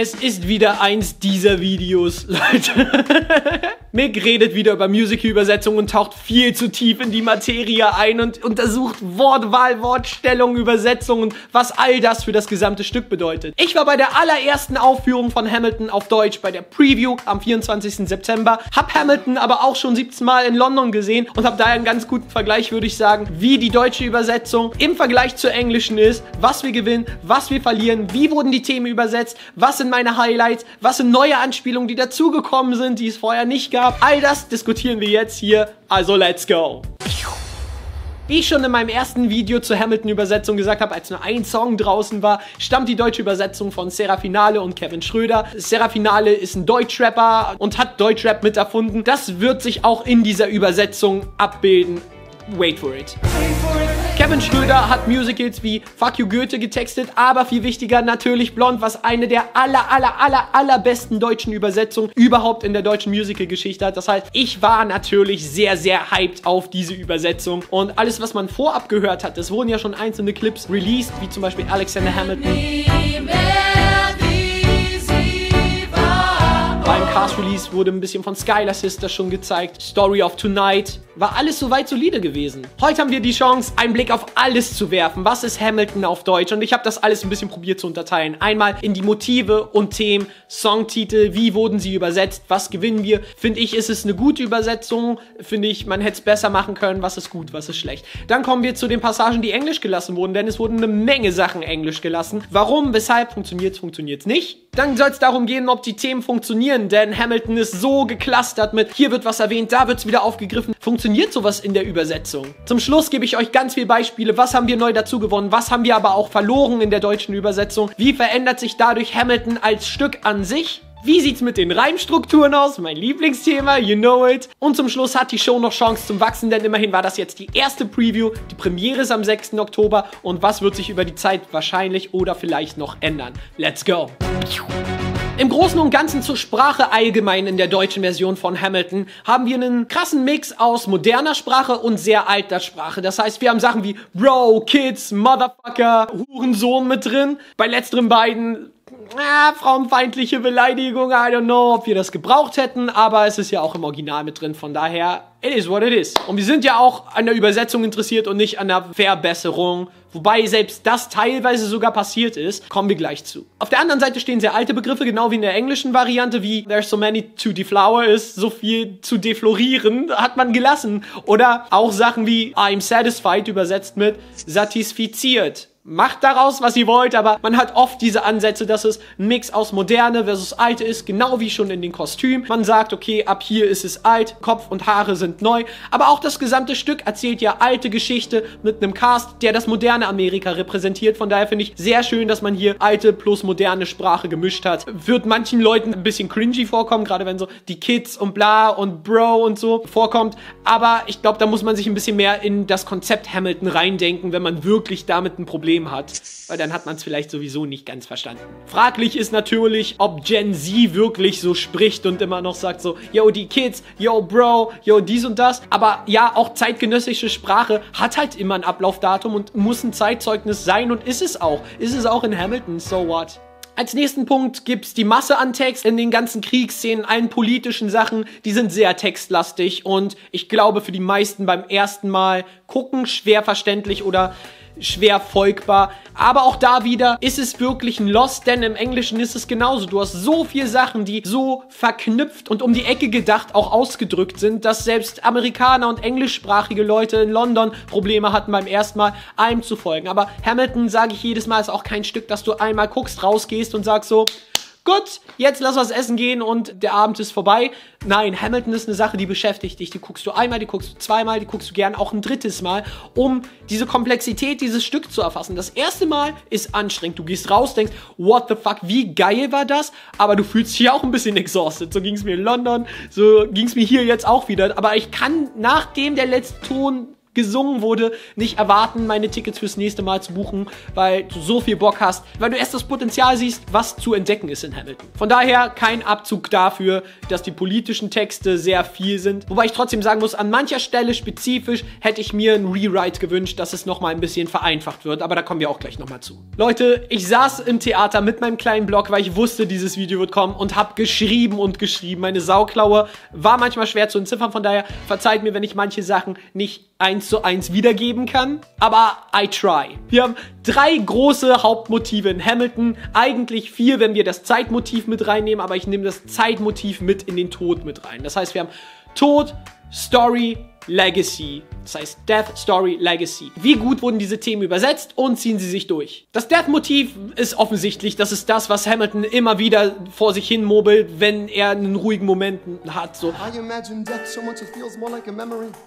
Es ist wieder eins dieser Videos, Leute. Mick redet wieder über Musical-Übersetzung und taucht viel zu tief in die Materie ein und untersucht Wortwahl, Wortstellung, Übersetzung und was all das für das gesamte Stück bedeutet. Ich war bei der allerersten Aufführung von Hamilton auf Deutsch, bei der Preview am 24. September, hab Hamilton aber auch schon 17 Mal in London gesehen und hab daher einen ganz guten Vergleich, würde ich sagen, wie die deutsche Übersetzung im Vergleich zur englischen ist, was wir gewinnen, was wir verlieren, wie wurden die Themen übersetzt, was sind meine Highlights? Was sind neue Anspielungen, die dazugekommen sind, die es vorher nicht gab? All das diskutieren wir jetzt hier. Also let's go. Wie ich schon in meinem ersten Video zur Hamilton-Übersetzung gesagt habe, als nur ein Song draußen war, stammt die deutsche Übersetzung von Serafinale und Kevin Schröder. Serafinale ist ein Deutschrapper und hat Deutschrap mit erfunden. Das wird sich auch in dieser Übersetzung abbilden. Wait for it. Wait for it. Kevin Schröder hat Musicals wie Fuck You Goethe getextet, aber viel wichtiger natürlich Blond, was eine der aller, aller, aller, allerbesten deutschen Übersetzungen überhaupt in der deutschen Musical-Geschichte hat. Das heißt, ich war natürlich sehr, sehr hyped auf diese Übersetzung und alles, was man vorab gehört hat, es wurden ja schon einzelne Clips released, wie zum Beispiel Alexander Hamilton. Beim Cast-Release wurde ein bisschen von Skylar Sister schon gezeigt. Story of Tonight. War alles soweit solide gewesen. Heute haben wir die Chance, einen Blick auf alles zu werfen. Was ist Hamilton auf Deutsch? Und ich habe das alles ein bisschen probiert zu unterteilen. Einmal in die Motive und Themen, Songtitel, wie wurden sie übersetzt, was gewinnen wir. Finde ich, ist es eine gute Übersetzung. Finde ich, man hätte es besser machen können. Was ist gut, was ist schlecht. Dann kommen wir zu den Passagen, die englisch gelassen wurden, denn es wurden eine Menge Sachen englisch gelassen. Warum, weshalb, funktioniert funktioniert es nicht. Dann soll es darum gehen, ob die Themen funktionieren, denn Hamilton ist so geklustert mit, hier wird was erwähnt, da wird es wieder aufgegriffen. Funktioniert sowas in der Übersetzung? Zum Schluss gebe ich euch ganz viele Beispiele, was haben wir neu dazu gewonnen, was haben wir aber auch verloren in der deutschen Übersetzung, wie verändert sich dadurch Hamilton als Stück an sich? Wie sieht's mit den Reimstrukturen aus? Mein Lieblingsthema, you know it. Und zum Schluss hat die Show noch Chance zum Wachsen, denn immerhin war das jetzt die erste Preview. Die Premiere ist am 6. Oktober. Und was wird sich über die Zeit wahrscheinlich oder vielleicht noch ändern? Let's go! Im Großen und Ganzen zur Sprache allgemein in der deutschen Version von Hamilton haben wir einen krassen Mix aus moderner Sprache und sehr alter Sprache. Das heißt, wir haben Sachen wie Bro, Kids, Motherfucker, Hurensohn mit drin. Bei letzteren beiden ah, frauenfeindliche Beleidigung, I don't know, ob wir das gebraucht hätten, aber es ist ja auch im Original mit drin, von daher, it is what it is. Und wir sind ja auch an der Übersetzung interessiert und nicht an der Verbesserung, wobei selbst das teilweise sogar passiert ist, kommen wir gleich zu. Auf der anderen Seite stehen sehr alte Begriffe, genau wie in der englischen Variante, wie there's so many to deflower ist, so viel zu deflorieren, hat man gelassen. Oder auch Sachen wie I'm satisfied übersetzt mit satisfiziert macht daraus, was ihr wollt, aber man hat oft diese Ansätze, dass es ein Mix aus Moderne versus Alte ist, genau wie schon in den Kostümen. Man sagt, okay, ab hier ist es alt, Kopf und Haare sind neu, aber auch das gesamte Stück erzählt ja alte Geschichte mit einem Cast, der das moderne Amerika repräsentiert. Von daher finde ich sehr schön, dass man hier alte plus moderne Sprache gemischt hat. Wird manchen Leuten ein bisschen cringy vorkommen, gerade wenn so die Kids und bla und Bro und so vorkommt, aber ich glaube, da muss man sich ein bisschen mehr in das Konzept Hamilton reindenken, wenn man wirklich damit ein Problem Problem hat, weil dann hat man es vielleicht sowieso nicht ganz verstanden. Fraglich ist natürlich, ob Gen Z wirklich so spricht und immer noch sagt so, yo, die Kids, yo, Bro, yo, dies und das. Aber ja, auch zeitgenössische Sprache hat halt immer ein Ablaufdatum und muss ein Zeitzeugnis sein und ist es auch. Ist es auch in Hamilton, so what? Als nächsten Punkt gibt's die Masse an Text in den ganzen Kriegsszenen, allen politischen Sachen, die sind sehr textlastig und ich glaube für die meisten beim ersten Mal gucken schwer verständlich oder schwer folgbar. Aber auch da wieder ist es wirklich ein Lost, denn im Englischen ist es genauso. Du hast so viele Sachen, die so verknüpft und um die Ecke gedacht auch ausgedrückt sind, dass selbst Amerikaner und englischsprachige Leute in London Probleme hatten beim ersten Mal einem zu folgen. Aber Hamilton, sage ich jedes Mal, ist auch kein Stück, dass du einmal guckst, rausgehst und sagst so, gut, jetzt lass was essen gehen und der Abend ist vorbei. Nein, Hamilton ist eine Sache, die beschäftigt dich. Die guckst du einmal, die guckst du zweimal, die guckst du gern auch ein drittes Mal, um diese Komplexität dieses Stück zu erfassen. Das erste Mal ist anstrengend. Du gehst raus, denkst, what the fuck, wie geil war das? Aber du fühlst dich auch ein bisschen exhausted. So ging es mir in London, so ging es mir hier jetzt auch wieder. Aber ich kann, nachdem der letzte Ton gesungen wurde, nicht erwarten, meine Tickets fürs nächste Mal zu buchen, weil du so viel Bock hast, weil du erst das Potenzial siehst, was zu entdecken ist in Hamilton. Von daher kein Abzug dafür, dass die politischen Texte sehr viel sind. Wobei ich trotzdem sagen muss, an mancher Stelle spezifisch hätte ich mir ein Rewrite gewünscht, dass es nochmal ein bisschen vereinfacht wird, aber da kommen wir auch gleich nochmal zu. Leute, ich saß im Theater mit meinem kleinen Blog, weil ich wusste, dieses Video wird kommen und habe geschrieben und geschrieben. Meine Sauklaue war manchmal schwer zu entziffern, von daher verzeiht mir, wenn ich manche Sachen nicht eins zu eins wiedergeben kann, aber I try. Wir haben drei große Hauptmotive in Hamilton, eigentlich vier, wenn wir das Zeitmotiv mit reinnehmen, aber ich nehme das Zeitmotiv mit in den Tod mit rein. Das heißt, wir haben Tod, Story, Legacy. Das heißt Death, Story, Legacy. Wie gut wurden diese Themen übersetzt und ziehen sie sich durch? Das Death-Motiv ist offensichtlich, das ist das, was Hamilton immer wieder vor sich hin mobelt, wenn er einen ruhigen Moment hat. So.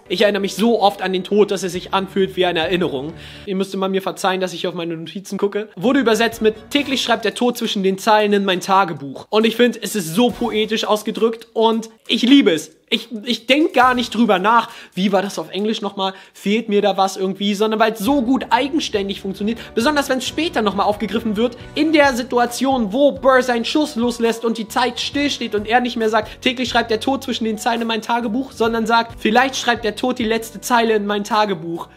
Ich erinnere mich so oft an den Tod, dass er sich anfühlt wie eine Erinnerung. Ihr müsst mal mir verzeihen, dass ich auf meine Notizen gucke. Wurde übersetzt mit täglich schreibt der Tod zwischen den Zeilen in mein Tagebuch. Und ich finde, es ist so poetisch ausgedrückt und ich liebe es ich, ich denke gar nicht drüber nach, wie war das auf Englisch nochmal, fehlt mir da was irgendwie, sondern weil es so gut eigenständig funktioniert, besonders wenn es später nochmal aufgegriffen wird, in der Situation, wo Burr seinen Schuss loslässt und die Zeit stillsteht und er nicht mehr sagt, täglich schreibt der Tod zwischen den Zeilen in mein Tagebuch, sondern sagt, vielleicht schreibt der Tod die letzte Zeile in mein Tagebuch.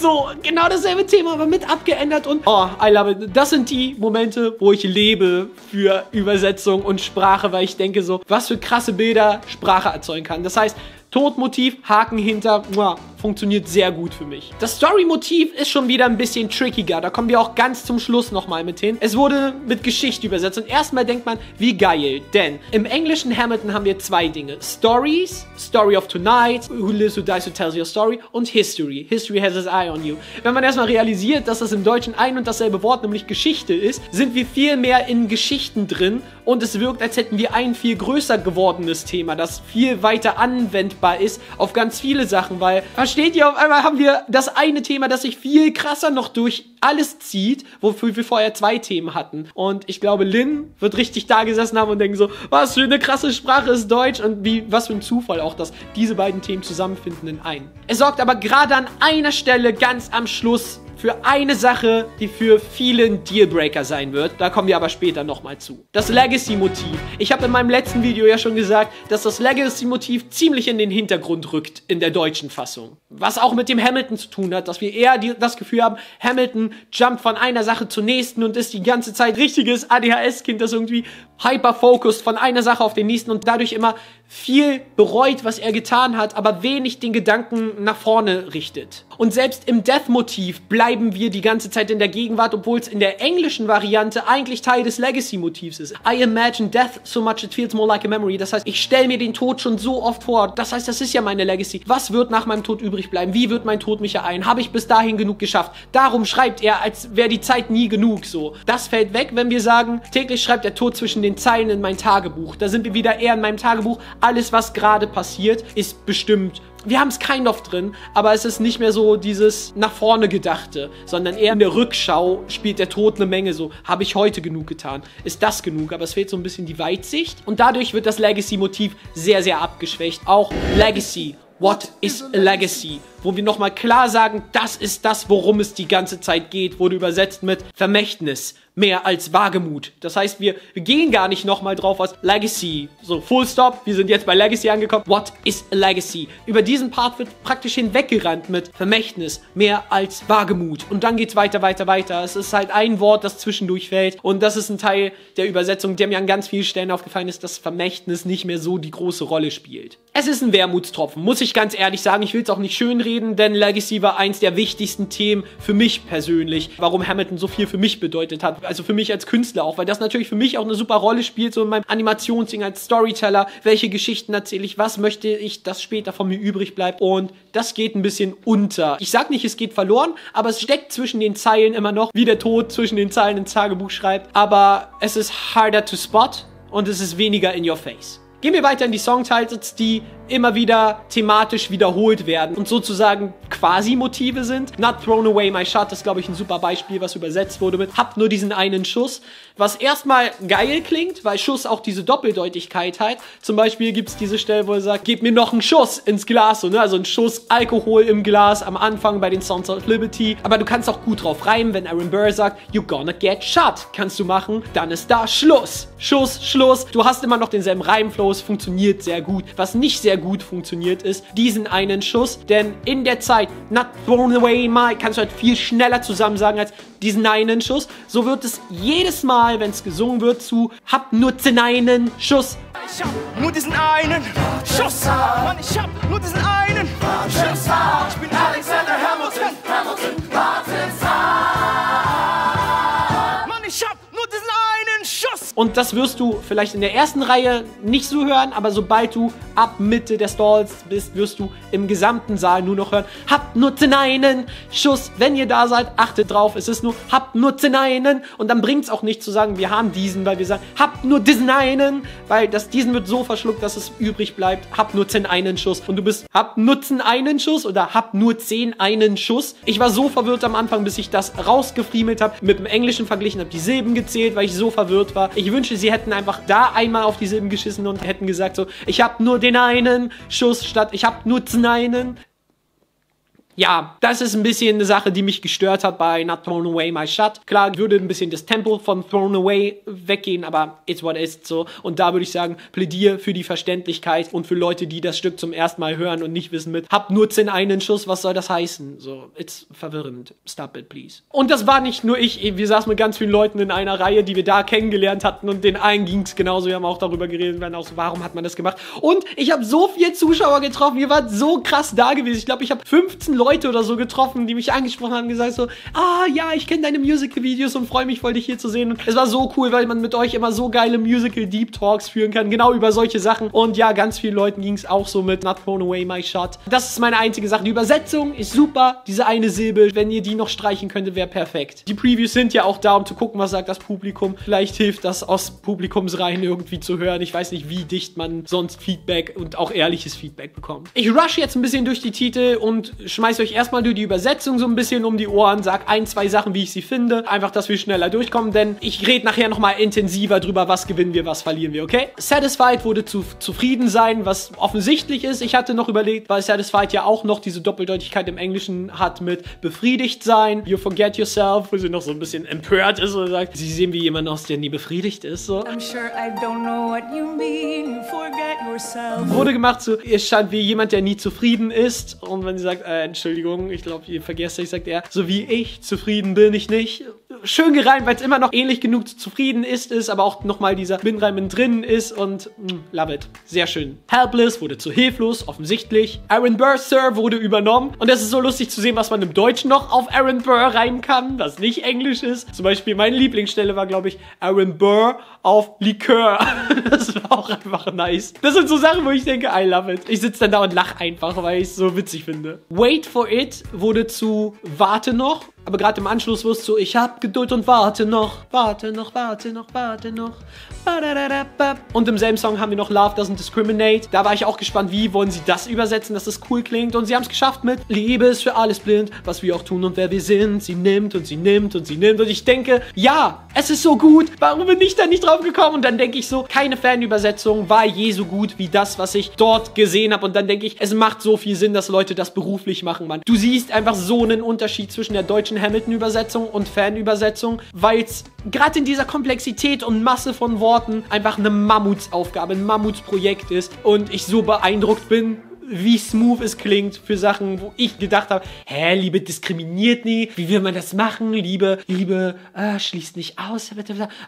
So, genau dasselbe Thema, aber mit abgeändert und oh, I love it. Das sind die Momente, wo ich lebe für Übersetzung und Sprache, weil ich denke so, was für krasse Bilder Sprache erzeugen kann. Das heißt, Todmotiv, Haken hinter, muah, funktioniert sehr gut für mich. Das Story-Motiv ist schon wieder ein bisschen trickiger. Da kommen wir auch ganz zum Schluss nochmal mit hin. Es wurde mit Geschichte übersetzt und erstmal denkt man, wie geil. Denn im englischen Hamilton haben wir zwei Dinge. Stories, Story of Tonight, Who Lives, Who Dies, Who Tells Your Story und History. History has his eye on you. Wenn man erstmal realisiert, dass das im Deutschen ein und dasselbe Wort, nämlich Geschichte ist, sind wir viel mehr in Geschichten drin und es wirkt, als hätten wir ein viel größer gewordenes Thema, das viel weiter anwendbar ist auf ganz viele Sachen, weil versteht ihr, auf einmal haben wir das eine Thema, das sich viel krasser noch durch alles zieht, wofür wir vorher zwei Themen hatten. Und ich glaube, Lynn wird richtig da gesessen haben und denken so, was für eine krasse Sprache ist Deutsch und wie, was für ein Zufall auch, dass diese beiden Themen zusammenfinden in einen. Es sorgt aber gerade an einer Stelle ganz am Schluss für eine Sache, die für viele ein Dealbreaker sein wird. Da kommen wir aber später nochmal zu. Das Legacy-Motiv. Ich habe in meinem letzten Video ja schon gesagt, dass das Legacy-Motiv ziemlich in den Hintergrund rückt in der deutschen Fassung. Was auch mit dem Hamilton zu tun hat, dass wir eher die, das Gefühl haben, Hamilton jumpt von einer Sache zur nächsten und ist die ganze Zeit richtiges ADHS-Kind, das irgendwie hyper-focused von einer Sache auf den nächsten und dadurch immer viel bereut, was er getan hat, aber wenig den Gedanken nach vorne richtet. Und selbst im Death-Motiv bleiben wir die ganze Zeit in der Gegenwart, obwohl es in der englischen Variante eigentlich Teil des Legacy-Motivs ist. I imagine death so much it feels more like a memory. Das heißt, ich stelle mir den Tod schon so oft vor. Das heißt, das ist ja meine Legacy. Was wird nach meinem Tod übrig bleiben? Wie wird mein Tod mich ereilen? Habe ich bis dahin genug geschafft? Darum schreibt er, als wäre die Zeit nie genug so. Das fällt weg, wenn wir sagen, täglich schreibt der Tod zwischen den Zeilen in mein Tagebuch. Da sind wir wieder eher in meinem Tagebuch. Alles, was gerade passiert, ist bestimmt wir haben es kind of drin, aber es ist nicht mehr so dieses nach vorne gedachte, sondern eher in der Rückschau spielt der Tod eine Menge so, habe ich heute genug getan? Ist das genug? Aber es fehlt so ein bisschen die Weitsicht und dadurch wird das Legacy-Motiv sehr, sehr abgeschwächt. Auch Legacy. What is a legacy? Wo wir nochmal klar sagen, das ist das, worum es die ganze Zeit geht, wurde übersetzt mit Vermächtnis, mehr als Wagemut. Das heißt, wir, gehen gar nicht nochmal drauf was Legacy. So, Full Stop, wir sind jetzt bei Legacy angekommen. What is a Legacy? Über diesen Part wird praktisch hinweggerannt mit Vermächtnis, mehr als Wagemut. Und dann geht's weiter, weiter, weiter. Es ist halt ein Wort, das zwischendurch fällt. Und das ist ein Teil der Übersetzung, der mir an ganz vielen Stellen aufgefallen ist, dass Vermächtnis nicht mehr so die große Rolle spielt. Es ist ein Wermutstropfen, muss ich ganz ehrlich sagen. Ich will es auch nicht schönreden reden, denn Legacy war eins der wichtigsten Themen für mich persönlich, warum Hamilton so viel für mich bedeutet hat. Also für mich als Künstler auch, weil das natürlich für mich auch eine super Rolle spielt, so in meinem Animationsding als Storyteller. Welche Geschichten erzähle ich? Was möchte ich, dass später von mir übrig bleibt? Und das geht ein bisschen unter. Ich sag nicht, es geht verloren, aber es steckt zwischen den Zeilen immer noch, wie der Tod zwischen den Zeilen ins Tagebuch schreibt. Aber es ist harder to spot und es ist weniger in your face. Gehen wir weiter in die Songtitles, die immer wieder thematisch wiederholt werden und sozusagen quasi Motive sind. Not Thrown Away My Shot ist, glaube ich, ein super Beispiel, was übersetzt wurde mit Habt nur diesen einen Schuss, was erstmal geil klingt, weil Schuss auch diese Doppeldeutigkeit hat. Zum Beispiel gibt es diese Stelle, wo er sagt, gib mir noch einen Schuss ins Glas, so, ne? also ein Schuss Alkohol im Glas am Anfang bei den Sounds of Liberty. Aber du kannst auch gut drauf reimen, wenn Aaron Burr sagt, you're gonna get shot. Kannst du machen, dann ist da Schluss. Schuss, Schluss. Du hast immer noch denselben Reimflow, es funktioniert sehr gut. Was nicht sehr gut funktioniert ist, diesen einen Schuss, denn in der Zeit, not thrown away my, kannst du halt viel schneller zusammen sagen als diesen einen Schuss. So wird es jedes Mal, wenn es gesungen wird, zu hab nur den einen Schuss. Ich hab nur diesen einen Schuss. Mann, ich hab nur diesen einen Schuss. Ich bin Alexander Hamilton. Hamilton, Mann, Und das wirst du vielleicht in der ersten Reihe nicht so hören, aber sobald du ab Mitte der Stalls bist, wirst du im gesamten Saal nur noch hören, habt nur den einen Schuss. Wenn ihr da seid, achtet drauf, es ist nur, habt nur den einen. Und dann bringt es auch nicht zu sagen, wir haben diesen, weil wir sagen, habt nur diesen einen, weil das diesen wird so verschluckt, dass es übrig bleibt, habt nur den einen Schuss. Und du bist, habt nur den einen Schuss oder habt nur zehn einen Schuss. Ich war so verwirrt am Anfang, bis ich das rausgefriemelt habe, mit dem Englischen verglichen, habe die Silben gezählt, weil ich so verwirrt war. Ich wünsche, sie hätten einfach da einmal auf die Silben geschissen und hätten gesagt so, ich hab nur den einen Schuss statt ich hab nur den einen. Ja, das ist ein bisschen eine Sache, die mich gestört hat bei Not Thrown Away My Shot. Klar, würde ein bisschen das Tempo von Thrown Away weggehen, aber it's what is so. Und da würde ich sagen, plädiere für die Verständlichkeit und für Leute, die das Stück zum ersten Mal hören und nicht wissen mit, hab nur den einen Schuss, was soll das heißen? So, it's verwirrend. Stop it, please. Und das war nicht nur ich, wir saßen mit ganz vielen Leuten in einer Reihe, die wir da kennengelernt hatten und den einen ging es genauso. Wir haben auch darüber geredet, wir auch so, warum hat man das gemacht? Und ich habe so viele Zuschauer getroffen, ihr wart so krass da gewesen. Ich glaube, ich habe 15 Leute oder so getroffen, die mich angesprochen haben, gesagt so, ah ja, ich kenne deine Musical-Videos und freue mich voll, dich hier zu sehen. Und es war so cool, weil man mit euch immer so geile Musical-Deep Talks führen kann, genau über solche Sachen. Und ja, ganz vielen Leuten ging es auch so mit Not Thrown Away My Shot. Das ist meine einzige Sache. Die Übersetzung ist super, diese eine Silbe, wenn ihr die noch streichen könntet, wäre perfekt. Die Previews sind ja auch da, um zu gucken, was sagt das Publikum. Vielleicht hilft das aus Publikumsreihen irgendwie zu hören. Ich weiß nicht, wie dicht man sonst Feedback und auch ehrliches Feedback bekommt. Ich rush jetzt ein bisschen durch die Titel und schmeiß euch erstmal durch die Übersetzung so ein bisschen um die Ohren, sag ein, zwei Sachen, wie ich sie finde. Einfach, dass wir schneller durchkommen, denn ich rede nachher nochmal intensiver drüber, was gewinnen wir, was verlieren wir, okay? Satisfied wurde zu zufrieden sein, was offensichtlich ist. Ich hatte noch überlegt, weil Satisfied ja auch noch diese Doppeldeutigkeit im Englischen hat mit befriedigt sein, you forget yourself, wo sie noch so ein bisschen empört ist und sagt, sie sehen wie jemand aus, der nie befriedigt ist, so. I'm sure I don't know what you mean. Forget yourself. Wurde gemacht so, ihr scheint wie jemand, der nie zufrieden ist. Und wenn sie sagt, äh, Entschuldigung, ich glaube, ihr vergesst euch, sagt er, so wie ich, zufrieden bin ich nicht. Schön gereimt, weil es immer noch ähnlich genug zu zufrieden ist, ist, aber auch nochmal dieser Binnenreim drin ist und mh, love it. Sehr schön. Helpless wurde zu hilflos, offensichtlich. Aaron Burr, Sir, wurde übernommen. Und das ist so lustig zu sehen, was man im Deutschen noch auf Aaron Burr rein kann, was nicht Englisch ist. Zum Beispiel meine Lieblingsstelle war, glaube ich, Aaron Burr auf Likör. das war auch einfach nice. Das sind so Sachen, wo ich denke, I love it. Ich sitze dann da und lache einfach, weil ich es so witzig finde. Wait for it wurde zu Warte noch. Aber gerade im Anschluss wirst du, ich hab Geduld und warte noch, warte noch, warte noch, warte noch. Und im selben Song haben wir noch Love Doesn't Discriminate. Da war ich auch gespannt, wie wollen sie das übersetzen, dass es cool klingt. Und sie haben es geschafft mit Liebe ist für alles blind, was wir auch tun und wer wir sind. Sie nimmt und sie nimmt und sie nimmt. Und ich denke, ja, es ist so gut. Warum bin ich da nicht drauf gekommen? Und dann denke ich so, keine Fanübersetzung war je so gut wie das, was ich dort gesehen habe. Und dann denke ich, es macht so viel Sinn, dass Leute das beruflich machen, Mann. Du siehst einfach so einen Unterschied zwischen der deutschen Hamilton-Übersetzung und Fanübersetzung, weil es gerade in dieser Komplexität und Masse von Worten einfach eine Mammutsaufgabe, ein Mammutsprojekt ist und ich so beeindruckt bin, wie smooth es klingt für Sachen, wo ich gedacht habe, hä, Liebe diskriminiert nie, wie will man das machen? Liebe, Liebe äh, schließt nicht aus,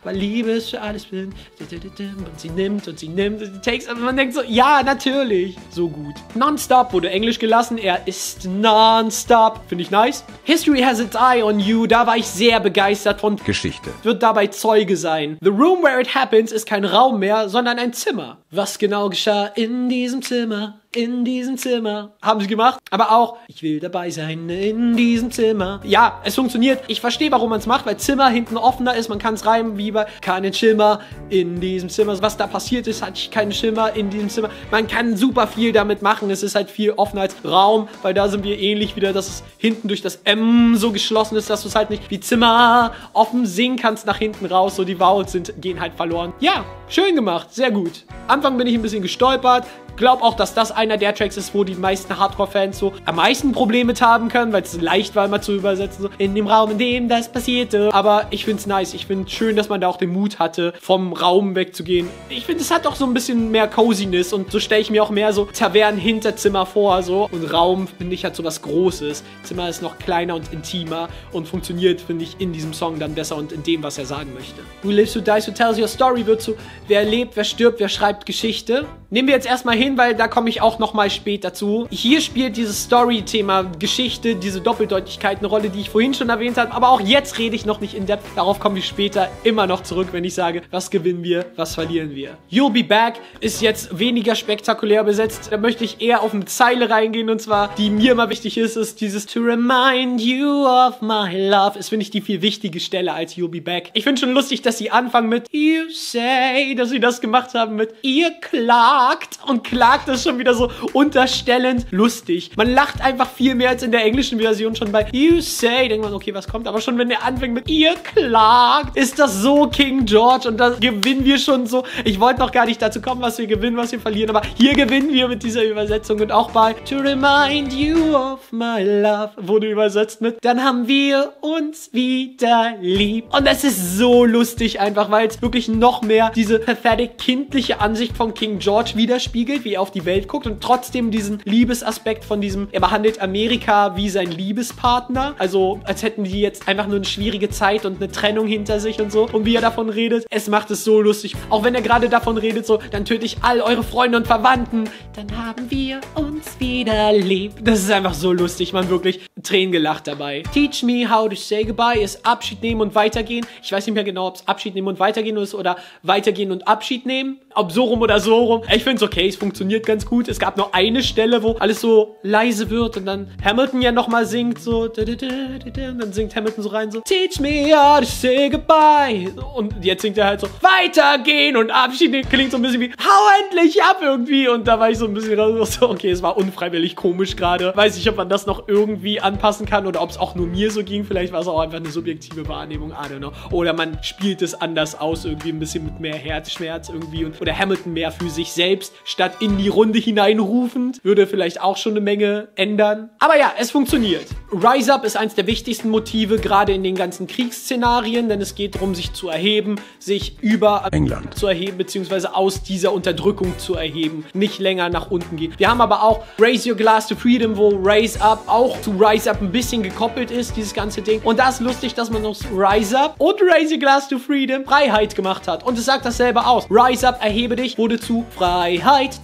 aber Liebe ist für alles blind. Und sie nimmt und sie nimmt und sie takes, aber man denkt so, ja, natürlich, so gut. Nonstop wurde Englisch gelassen, er ist nonstop, finde ich nice. History has its eye on you, da war ich sehr begeistert von Geschichte. wird dabei Zeuge sein. The room where it happens ist kein Raum mehr, sondern ein Zimmer. Was genau geschah in diesem Zimmer? In diesem Zimmer. Haben sie gemacht. Aber auch, ich will dabei sein in diesem Zimmer. Ja, es funktioniert. Ich verstehe, warum man es macht, weil Zimmer hinten offener ist. Man kann es reimen wie bei keinen Schimmer in diesem Zimmer. Was da passiert ist, hatte ich keinen Schimmer in diesem Zimmer. Man kann super viel damit machen. Es ist halt viel offener als Raum, weil da sind wir ähnlich wieder, dass es hinten durch das M so geschlossen ist, dass du es halt nicht wie Zimmer offen singen kannst nach hinten raus. So die Vowels sind, gehen halt verloren. Ja, schön gemacht. Sehr gut. Anfang bin ich ein bisschen gestolpert glaube auch, dass das einer der Tracks ist, wo die meisten Hardcore-Fans so am meisten Probleme mit haben können, weil es leicht war, mal zu übersetzen, so in dem Raum, in dem das passierte. Aber ich finde es nice. Ich finde es schön, dass man da auch den Mut hatte, vom Raum wegzugehen. Ich finde, es hat auch so ein bisschen mehr Coziness und so stelle ich mir auch mehr so Tavernen-Hinterzimmer vor, so. Und Raum, finde ich, hat so was Großes. Zimmer ist noch kleiner und intimer und funktioniert, finde ich, in diesem Song dann besser und in dem, was er sagen möchte. Who lives, who dies, who tells your story wird zu, wer lebt, wer stirbt, wer schreibt Geschichte. Nehmen wir jetzt erstmal hin, weil da komme ich auch nochmal später zu. Hier spielt dieses Story-Thema Geschichte, diese Doppeldeutigkeit eine Rolle, die ich vorhin schon erwähnt habe. Aber auch jetzt rede ich noch nicht in Depth. Darauf komme ich später immer noch zurück, wenn ich sage, was gewinnen wir, was verlieren wir. You'll Be Back ist jetzt weniger spektakulär besetzt. Da möchte ich eher auf eine Zeile reingehen und zwar, die mir immer wichtig ist, ist dieses To remind you of my love. Ist, finde ich, die viel wichtige Stelle als You'll Be Back. Ich finde schon lustig, dass sie anfangen mit You say, dass sie das gemacht haben mit Ihr klagt und klagt ist schon wieder so unterstellend lustig. Man lacht einfach viel mehr als in der englischen Version schon bei You say. Denkt man, okay, was kommt? Aber schon wenn der anfängt mit Ihr klagt, ist das so King George und da gewinnen wir schon so. Ich wollte noch gar nicht dazu kommen, was wir gewinnen, was wir verlieren, aber hier gewinnen wir mit dieser Übersetzung und auch bei To remind you of my love wurde übersetzt mit Dann haben wir uns wieder lieb. Und das ist so lustig einfach, weil es wirklich noch mehr diese pathetic kindliche Ansicht von King George widerspiegelt, wie er auf die Welt guckt und trotzdem diesen Liebesaspekt von diesem, er behandelt Amerika wie sein Liebespartner. Also als hätten die jetzt einfach nur eine schwierige Zeit und eine Trennung hinter sich und so. Und wie er davon redet, es macht es so lustig. Auch wenn er gerade davon redet, so, dann töte ich all eure Freunde und Verwandten. Dann haben wir uns wieder lieb. Das ist einfach so lustig, man wirklich Tränen gelacht dabei. Teach me how to say goodbye ist Abschied nehmen und weitergehen. Ich weiß nicht mehr genau, ob es Abschied nehmen und weitergehen ist oder weitergehen und Abschied nehmen. Ob so rum oder so rum. Ich finde es okay, es funktioniert ganz gut. Es gab nur eine Stelle, wo alles so leise wird und dann Hamilton ja nochmal singt so. Und dann singt Hamilton so rein so Teach me how to say goodbye. Und jetzt singt er halt so Weitergehen und Abschied. Klingt so ein bisschen wie Hau endlich ab irgendwie. Und da war ich so ein bisschen so, okay, es war unfreiwillig komisch gerade. Weiß nicht, ob man das noch irgendwie anpassen kann oder ob es auch nur mir so ging. Vielleicht war es auch einfach eine subjektive Wahrnehmung. I don't know. Oder man spielt es anders aus, irgendwie ein bisschen mit mehr Herzschmerz irgendwie. Und, oder Hamilton mehr für sich selbst, statt in die Runde hineinrufend. Würde vielleicht auch schon eine Menge ändern. Aber ja, es funktioniert. Rise Up ist eins der wichtigsten Motive, gerade in den ganzen Kriegsszenarien, denn es geht darum, sich zu erheben, sich über England. zu erheben, beziehungsweise aus dieser Unterdrückung zu erheben, nicht länger nach unten gehen. Wir haben aber auch Raise Your Glass to Freedom, wo Raise Up auch zu Rise Up ein bisschen gekoppelt ist, dieses ganze Ding. Und da ist lustig, dass man aus Rise Up und Raise Your Glass to Freedom Freiheit gemacht hat. Und es sagt dasselbe aus. Rise Up, erhebe dich, wurde zu Freiheit.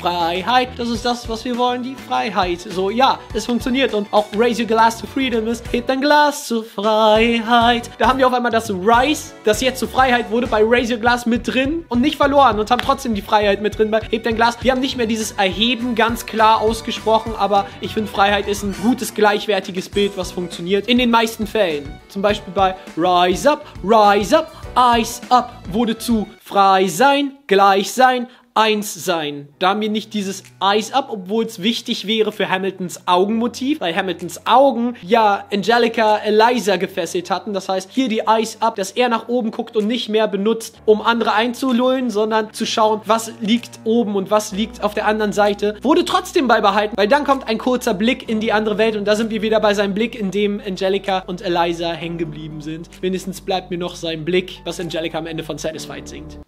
Freiheit, das ist das, was wir wollen, die Freiheit. So, ja, es funktioniert. Und auch Raise Your Glass to Freedom ist, heb dein Glas zur Freiheit. Da haben wir auf einmal das Rise, das jetzt zur Freiheit wurde, bei Raise Your Glass mit drin und nicht verloren und haben trotzdem die Freiheit mit drin bei Heb dein Glas. Wir haben nicht mehr dieses Erheben ganz klar ausgesprochen, aber ich finde, Freiheit ist ein gutes, gleichwertiges Bild, was funktioniert. In den meisten Fällen. Zum Beispiel bei Rise Up, Rise Up, Ice Up wurde zu frei sein, gleich sein, eins sein. Da wir nicht dieses Eyes Up, obwohl es wichtig wäre für Hamiltons Augenmotiv, weil Hamiltons Augen ja Angelica Eliza gefesselt hatten. Das heißt, hier die Eyes Up, dass er nach oben guckt und nicht mehr benutzt, um andere einzulullen, sondern zu schauen, was liegt oben und was liegt auf der anderen Seite. Wurde trotzdem beibehalten, weil dann kommt ein kurzer Blick in die andere Welt und da sind wir wieder bei seinem Blick, in dem Angelica und Eliza hängen geblieben sind. Wenigstens bleibt mir noch sein Blick, was Angelica am Ende von Satisfied singt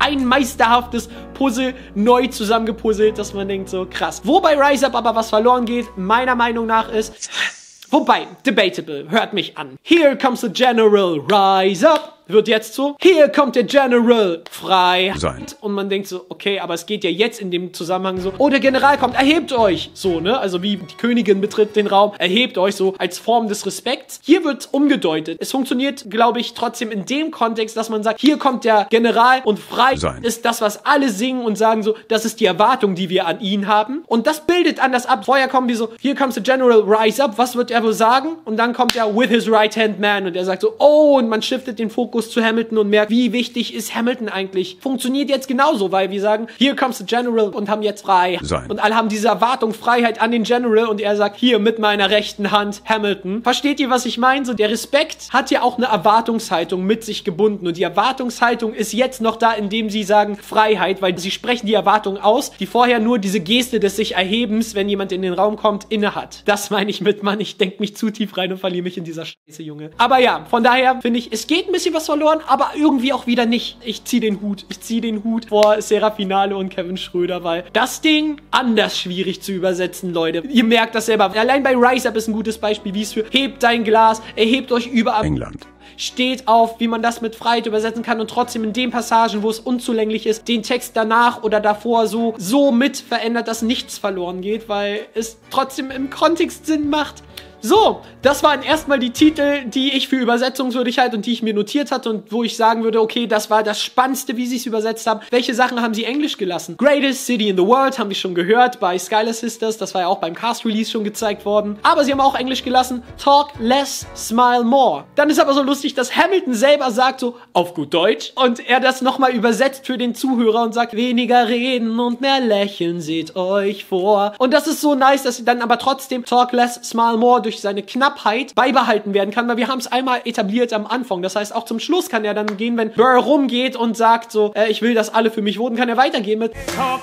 ein meisterhaftes Puzzle neu zusammengepuzzelt, dass man denkt so krass. Wobei Rise Up aber was verloren geht, meiner Meinung nach ist, wobei, debatable, hört mich an. Here comes the General, rise up, wird jetzt so, hier kommt der General frei. Sein. Und man denkt so, okay, aber es geht ja jetzt in dem Zusammenhang so, oh, der General kommt, erhebt euch. So, ne? Also wie die Königin betritt den Raum, erhebt euch so als Form des Respekts. Hier wird umgedeutet. Es funktioniert, glaube ich, trotzdem in dem Kontext, dass man sagt, hier kommt der General und frei Sein. ist das, was alle singen und sagen so, das ist die Erwartung, die wir an ihn haben. Und das bildet anders ab. Vorher kommen die so, hier comes the General, rise up. Was wird er wohl sagen? Und dann kommt er with his right hand man und er sagt so, oh, und man shiftet den Fokus zu Hamilton und merkt, wie wichtig ist Hamilton eigentlich. Funktioniert jetzt genauso, weil wir sagen, here comes the General und haben jetzt frei. Sein. Und alle haben diese Erwartung, Freiheit an den General und er sagt, hier mit meiner rechten Hand Hamilton. Versteht ihr, was ich meine? So, der Respekt hat ja auch eine Erwartungshaltung mit sich gebunden und die Erwartungshaltung ist jetzt noch da, indem sie sagen Freiheit, weil sie sprechen die Erwartung aus, die vorher nur diese Geste des sich Erhebens, wenn jemand in den Raum kommt, innehat. Das meine ich mit, Mann, ich denke mich zu tief rein und verliere mich in dieser Scheiße, Junge. Aber ja, von daher finde ich, es geht ein bisschen was verloren, aber irgendwie auch wieder nicht. Ich ziehe den Hut. Ich ziehe den Hut vor Sarah Finale und Kevin Schröder, weil das Ding anders schwierig zu übersetzen, Leute. Ihr merkt das selber. Allein bei Rise Up ist ein gutes Beispiel, wie es für hebt dein Glas, erhebt euch über England. steht auf, wie man das mit Freiheit übersetzen kann und trotzdem in den Passagen, wo es unzulänglich ist, den Text danach oder davor so, so mit verändert, dass nichts verloren geht, weil es trotzdem im Kontext Sinn macht. So, das waren erstmal die Titel, die ich für übersetzungswürdig halte und die ich mir notiert hatte und wo ich sagen würde, okay, das war das Spannendste, wie sie es übersetzt haben. Welche Sachen haben sie englisch gelassen? Greatest City in the World haben wir schon gehört bei Skylar Sisters, das war ja auch beim Cast Release schon gezeigt worden. Aber sie haben auch englisch gelassen, Talk less, smile more. Dann ist aber so lustig, dass Hamilton selber sagt so, auf gut Deutsch, und er das nochmal übersetzt für den Zuhörer und sagt, weniger reden und mehr lächeln, seht euch vor. Und das ist so nice, dass sie dann aber trotzdem Talk less, smile more durch seine Knappheit beibehalten werden kann, weil wir haben es einmal etabliert am Anfang. Das heißt, auch zum Schluss kann er dann gehen, wenn Burr rumgeht und sagt so, äh, ich will, dass alle für mich voten, kann er weitergehen mit Talk.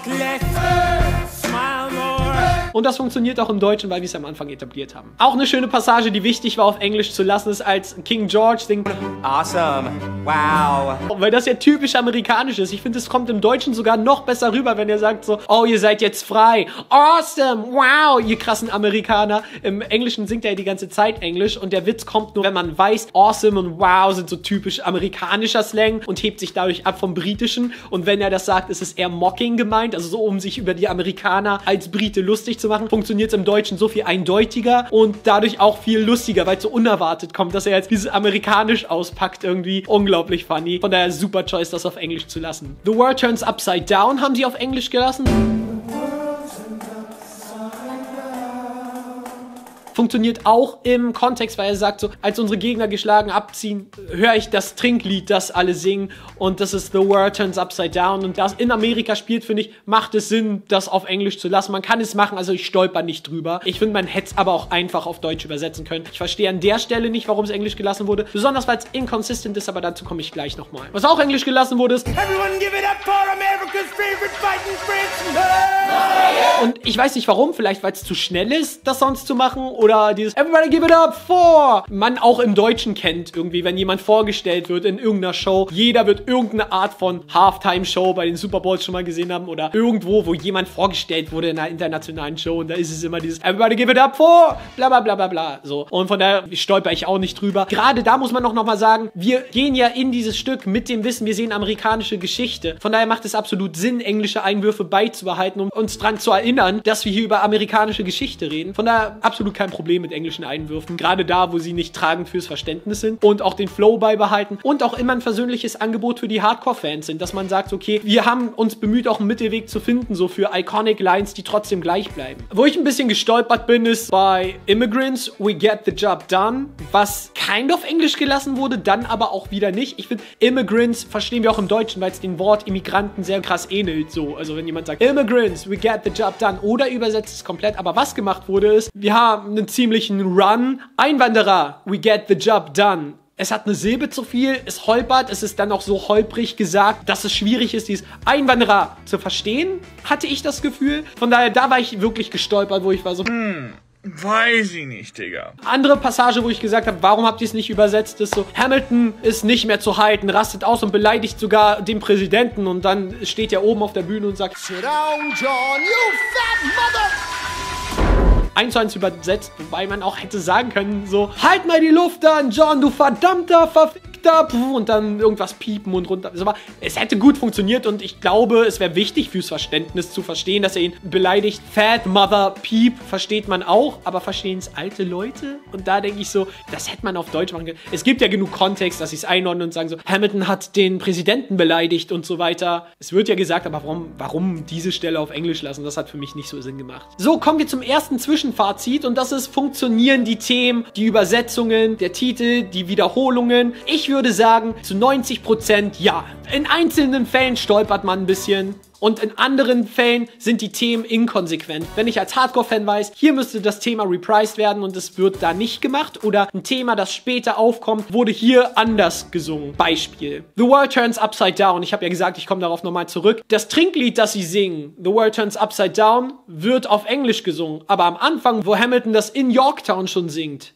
Und das funktioniert auch im Deutschen, weil wir es am Anfang etabliert haben. Auch eine schöne Passage, die wichtig war auf Englisch zu lassen, ist als King George singt, Awesome. Wow. weil das ja typisch amerikanisch ist. Ich finde, es kommt im Deutschen sogar noch besser rüber, wenn er sagt so, oh, ihr seid jetzt frei. Awesome. Wow, ihr krassen Amerikaner. Im Englischen singt er ja die ganze Zeit Englisch und der Witz kommt nur, wenn man weiß, awesome und wow sind so typisch amerikanischer Slang und hebt sich dadurch ab vom britischen. Und wenn er das sagt, ist es eher mocking gemeint, also so, um sich über die Amerikaner als Brite lustig zu machen, funktioniert es im Deutschen so viel eindeutiger und dadurch auch viel lustiger, weil es so unerwartet kommt, dass er jetzt dieses amerikanisch auspackt irgendwie. Unglaublich funny. Von daher super Choice, das auf Englisch zu lassen. The World Turns Upside Down haben sie auf Englisch gelassen. Funktioniert auch im Kontext, weil er sagt so, als unsere Gegner geschlagen abziehen, höre ich das Trinklied, das alle singen und das ist The World Turns Upside Down und das in Amerika spielt, finde ich, macht es Sinn, das auf Englisch zu lassen. Man kann es machen, also ich stolper nicht drüber. Ich finde, man hätte es aber auch einfach auf Deutsch übersetzen können. Ich verstehe an der Stelle nicht, warum es Englisch gelassen wurde, besonders weil es inconsistent ist, aber dazu komme ich gleich nochmal. Was auch Englisch gelassen wurde, ist Everyone give it up for America's favorite fighting Frenchman. Und ich weiß nicht warum, vielleicht weil es zu schnell ist, das sonst zu machen oder dieses Everybody give it up for man auch im Deutschen kennt irgendwie, wenn jemand vorgestellt wird in irgendeiner Show. Jeder wird irgendeine Art von Halftime-Show bei den Super Bowls schon mal gesehen haben oder irgendwo, wo jemand vorgestellt wurde in einer internationalen Show und da ist es immer dieses Everybody give it up for bla bla bla bla bla. So. Und von daher stolper ich auch nicht drüber. Gerade da muss man noch, noch mal sagen, wir gehen ja in dieses Stück mit dem Wissen, wir sehen amerikanische Geschichte. Von daher macht es absolut Sinn, englische Einwürfe beizubehalten, um uns dran zu erinnern, dass wir hier über amerikanische Geschichte reden. Von daher absolut kein Problem mit englischen Einwürfen. Gerade da, wo sie nicht tragend fürs Verständnis sind und auch den Flow beibehalten und auch immer ein versöhnliches Angebot für die Hardcore-Fans sind, dass man sagt, okay, wir haben uns bemüht, auch einen Mittelweg zu finden, so für iconic Lines, die trotzdem gleich bleiben. Wo ich ein bisschen gestolpert bin, ist bei Immigrants, We Get the Job Done, was kind of Englisch gelassen wurde, dann aber auch wieder nicht. Ich finde, Immigrants verstehen wir auch im Deutschen, weil es dem Wort Immigranten sehr krass ähnelt. So, also wenn jemand sagt, Immigrants, we get the job done oder übersetzt es komplett. Aber was gemacht wurde, ist, wir haben einen ziemlichen Run. Einwanderer, we get the job done. Es hat eine Silbe zu viel, es holpert, es ist dann auch so holprig gesagt, dass es schwierig ist, dieses Einwanderer zu verstehen, hatte ich das Gefühl. Von daher, da war ich wirklich gestolpert, wo ich war so, Weiß ich nicht, Digga. andere Passage, wo ich gesagt habe, warum habt ihr es nicht übersetzt, ist so, Hamilton ist nicht mehr zu halten, rastet aus und beleidigt sogar den Präsidenten und dann steht er oben auf der Bühne und sagt, Sit down, John, you fat mother. Eins zu eins übersetzt, wobei man auch hätte sagen können, so, halt mal die Luft an, John, du verdammter, verfickter da, und dann irgendwas piepen und runter. Aber es hätte gut funktioniert und ich glaube, es wäre wichtig fürs Verständnis zu verstehen, dass er ihn beleidigt. Fat Mother Peep versteht man auch, aber verstehen es alte Leute? Und da denke ich so, das hätte man auf Deutsch machen können. Es gibt ja genug Kontext, dass sie es einordnen und sagen so, Hamilton hat den Präsidenten beleidigt und so weiter. Es wird ja gesagt, aber warum, warum diese Stelle auf Englisch lassen? Das hat für mich nicht so Sinn gemacht. So, kommen wir zum ersten Zwischenfazit und das ist, funktionieren die Themen, die Übersetzungen, der Titel, die Wiederholungen? Ich würde sagen, zu 90% ja. In einzelnen Fällen stolpert man ein bisschen. Und in anderen Fällen sind die Themen inkonsequent. Wenn ich als Hardcore-Fan weiß, hier müsste das Thema reprised werden und es wird da nicht gemacht oder ein Thema, das später aufkommt, wurde hier anders gesungen. Beispiel. The World Turns Upside Down. Ich habe ja gesagt, ich komme darauf nochmal zurück. Das Trinklied, das sie singen, The World Turns Upside Down, wird auf Englisch gesungen. Aber am Anfang, wo Hamilton das in Yorktown schon singt,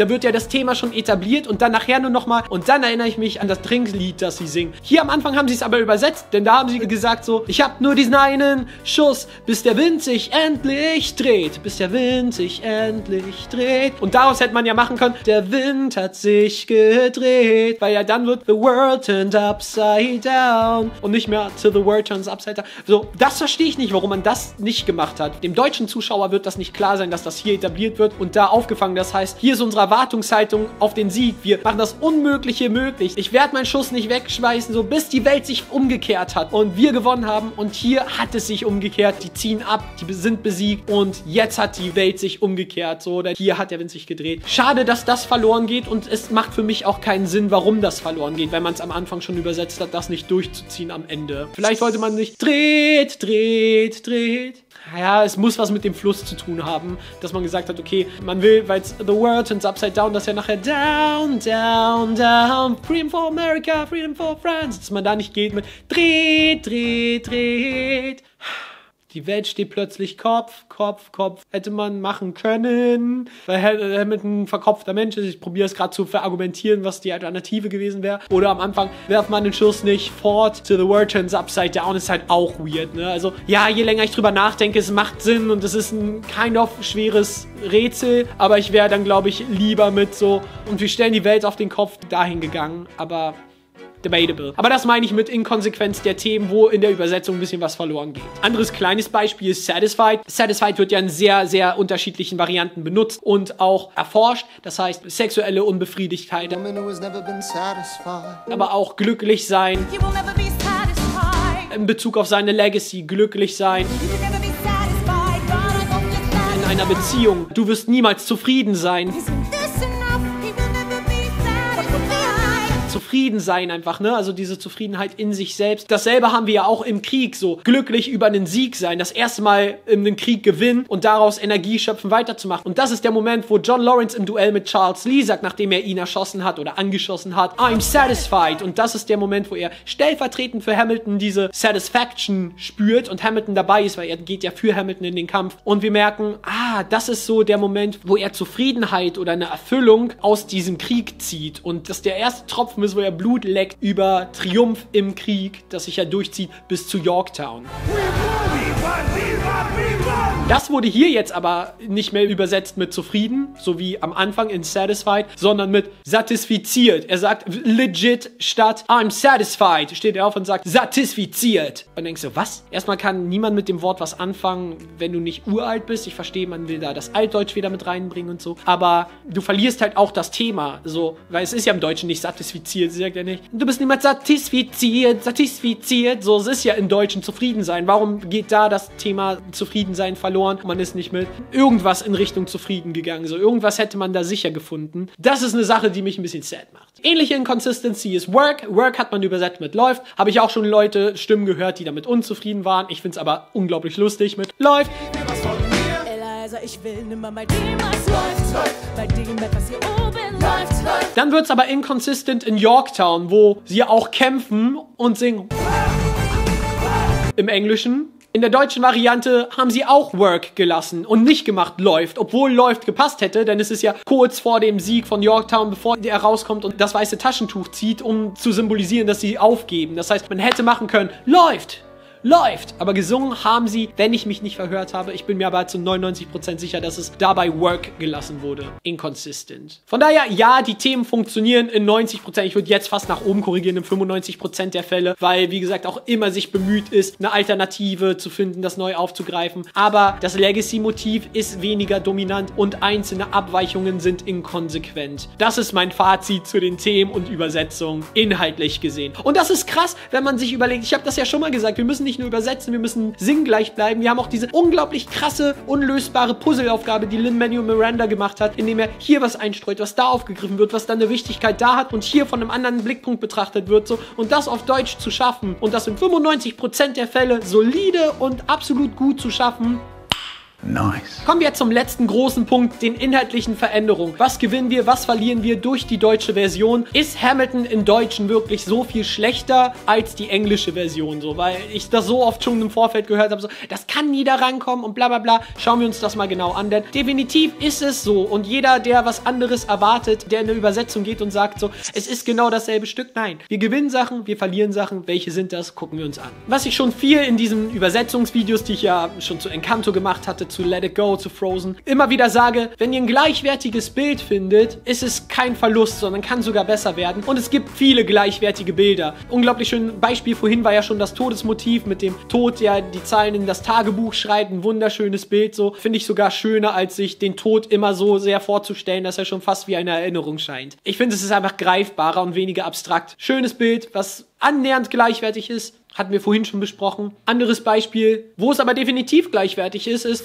da wird ja das Thema schon etabliert und dann nachher nur nochmal und dann erinnere ich mich an das Trinklied, das sie singen. Hier am Anfang haben sie es aber übersetzt, denn da haben sie gesagt so, ich hab nur diesen einen Schuss, bis der Wind sich endlich dreht, bis der Wind sich endlich dreht. Und daraus hätte man ja machen können, der Wind hat sich gedreht, weil ja dann wird the world turned upside down und nicht mehr till the world turns upside down. So, das verstehe ich nicht, warum man das nicht gemacht hat. Dem deutschen Zuschauer wird das nicht klar sein, dass das hier etabliert wird und da aufgefangen. Das heißt, hier ist unsere Erwartungshaltung auf den Sieg. Wir machen das Unmögliche möglich. Ich werde meinen Schuss nicht wegschmeißen, so bis die Welt sich umgekehrt hat und wir gewonnen haben. Und hier hat es sich umgekehrt. Die ziehen ab, die sind besiegt und jetzt hat die Welt sich umgekehrt. So, oder hier hat der Wind sich gedreht. Schade, dass das verloren geht und es macht für mich auch keinen Sinn, warum das verloren geht, wenn man es am Anfang schon übersetzt hat, das nicht durchzuziehen am Ende. Vielleicht wollte man nicht dreht, dreht, dreht. Ja, es muss was mit dem Fluss zu tun haben, dass man gesagt hat, okay, man will, weil The World turns upside down, dass ja nachher down, down, down, Freedom for America, Freedom for France, dass man da nicht geht mit dreht, dreht, dreht. Die Welt steht plötzlich Kopf, Kopf, Kopf. Hätte man machen können, weil Ham- Hamilton ein verkopfter Mensch ist. Ich probiere es gerade zu verargumentieren, was die Alternative gewesen wäre. Oder am Anfang werft man den Schuss nicht fort to the world turns upside down. Ist halt auch weird, ne? Also, ja, je länger ich drüber nachdenke, es macht Sinn und es ist ein kind of schweres Rätsel. Aber ich wäre dann, glaube ich, lieber mit so, und wir stellen die Welt auf den Kopf dahin gegangen. Aber debatable. Aber das meine ich mit Inkonsequenz der Themen, wo in der Übersetzung ein bisschen was verloren geht. Anderes kleines Beispiel ist Satisfied. Satisfied wird ja in sehr, sehr unterschiedlichen Varianten benutzt und auch erforscht. Das heißt, sexuelle Unbefriedigtheit, aber auch glücklich sein You will never be satisfied. in Bezug auf seine Legacy, glücklich sein in einer. Beziehung. Du wirst niemals zufrieden sein. Zufrieden sein einfach, ne? Also diese Zufriedenheit in sich selbst. Dasselbe haben wir ja auch im Krieg so. Glücklich über einen Sieg sein, das erste Mal in den Krieg gewinnen und daraus Energie schöpfen, weiterzumachen. Und das ist der Moment, wo John Lawrence im Duell mit Charles Lee sagt, nachdem er ihn erschossen hat oder angeschossen hat, I'm satisfied. Und das ist der Moment, wo er stellvertretend für Hamilton diese Satisfaction spürt und Hamilton dabei ist, weil er geht ja für Hamilton in den Kampf. Und wir merken, ah, das ist so der Moment, wo er Zufriedenheit oder eine Erfüllung aus diesem Krieg zieht. Und das der erste Tropfen ist, wo er Blut leckt über Triumph im Krieg, das sich ja durchzieht bis zu Yorktown. Das wurde hier jetzt aber nicht mehr übersetzt mit zufrieden, so wie am Anfang in satisfied, sondern mit satisfiziert. Er sagt legit statt I'm satisfied, steht er auf und sagt satisfiziert. Und denkst du, was? Erstmal kann niemand mit dem Wort was anfangen, wenn du nicht uralt bist. Ich verstehe, man will da das Altdeutsch wieder mit reinbringen und so. Aber du verlierst halt auch das Thema, so, weil es ist ja im Deutschen nicht satisfiziert, sagt ja nicht. Du bist niemals satisfiziert, satisfiziert. So, es ist ja im Deutschen zufrieden sein. Warum geht da das Thema zufrieden sein verloren? Man ist nicht mit irgendwas in Richtung zufrieden gegangen. So, irgendwas hätte man da sicher gefunden. Das ist eine Sache, die mich ein bisschen sad macht. Ähnliche Inconsistency ist Work. Work hat man übersetzt mit läuft. Habe ich auch schon Leute Stimmen gehört, die damit unzufrieden waren. Ich finde es aber unglaublich lustig mit läuft. Eliza, ich will nimmer bei dem, was läuft. Bei dem etwas hier oben läuft. Dann wird es aber inconsistent in Yorktown, wo sie auch kämpfen und singen. Im Englischen. In der deutschen Variante haben sie auch Work gelassen und nicht gemacht läuft, obwohl läuft gepasst hätte, denn es ist ja kurz vor dem Sieg von Yorktown, bevor er rauskommt und das weiße Taschentuch zieht, um zu symbolisieren, dass sie aufgeben. Das heißt, man hätte machen können, läuft, läuft. Aber gesungen haben sie, wenn ich mich nicht verhört habe. Ich bin mir aber zu 99% sicher, dass es dabei Work gelassen wurde. Inconsistent. Von daher, ja, die Themen funktionieren in 90%. Ich würde jetzt fast nach oben korrigieren in 95% der Fälle, weil, wie gesagt, auch immer sich bemüht ist, eine Alternative zu finden, das neu aufzugreifen. Aber das Legacy-Motiv ist weniger dominant und einzelne Abweichungen sind inkonsequent. Das ist mein Fazit zu den Themen und Übersetzungen inhaltlich gesehen. Und das ist krass, wenn man sich überlegt, ich habe das ja schon mal gesagt, wir müssen nicht nur übersetzen, wir müssen singgleich bleiben. Wir haben auch diese unglaublich krasse, unlösbare Puzzleaufgabe, die Lin-Manuel Miranda gemacht hat, indem er hier was einstreut, was da aufgegriffen wird, was dann eine Wichtigkeit da hat und hier von einem anderen Blickpunkt betrachtet wird. So. Und das auf Deutsch zu schaffen und das in 95% der Fälle solide und absolut gut zu schaffen, Nice. Kommen wir zum letzten großen Punkt, den inhaltlichen Veränderungen. Was gewinnen wir, was verlieren wir durch die deutsche Version? Ist Hamilton im Deutschen wirklich so viel schlechter als die englische Version? So, weil ich das so oft schon im Vorfeld gehört habe, so, das kann nie da rankommen und bla bla bla. Schauen wir uns das mal genau an, denn definitiv ist es so. Und jeder, der was anderes erwartet, der in eine Übersetzung geht und sagt so, es ist genau dasselbe Stück, nein. Wir gewinnen Sachen, wir verlieren Sachen. Welche sind das? Gucken wir uns an. Was ich schon viel in diesen Übersetzungsvideos, die ich ja schon zu Encanto gemacht hatte, zu Let It Go, zu Frozen, immer wieder sage, wenn ihr ein gleichwertiges Bild findet, ist es kein Verlust, sondern kann sogar besser werden. Und es gibt viele gleichwertige Bilder. Unglaublich schön Beispiel vorhin war ja schon das Todesmotiv mit dem Tod, der die Zeilen in das Tagebuch schreibt. Ein wunderschönes Bild, so finde ich sogar schöner, als sich den Tod immer so sehr vorzustellen, dass er schon fast wie eine Erinnerung scheint. Ich finde, es ist einfach greifbarer und weniger abstrakt. Schönes Bild, was annähernd gleichwertig ist. Hatten wir vorhin schon besprochen. Anderes Beispiel, wo es aber definitiv gleichwertig ist, ist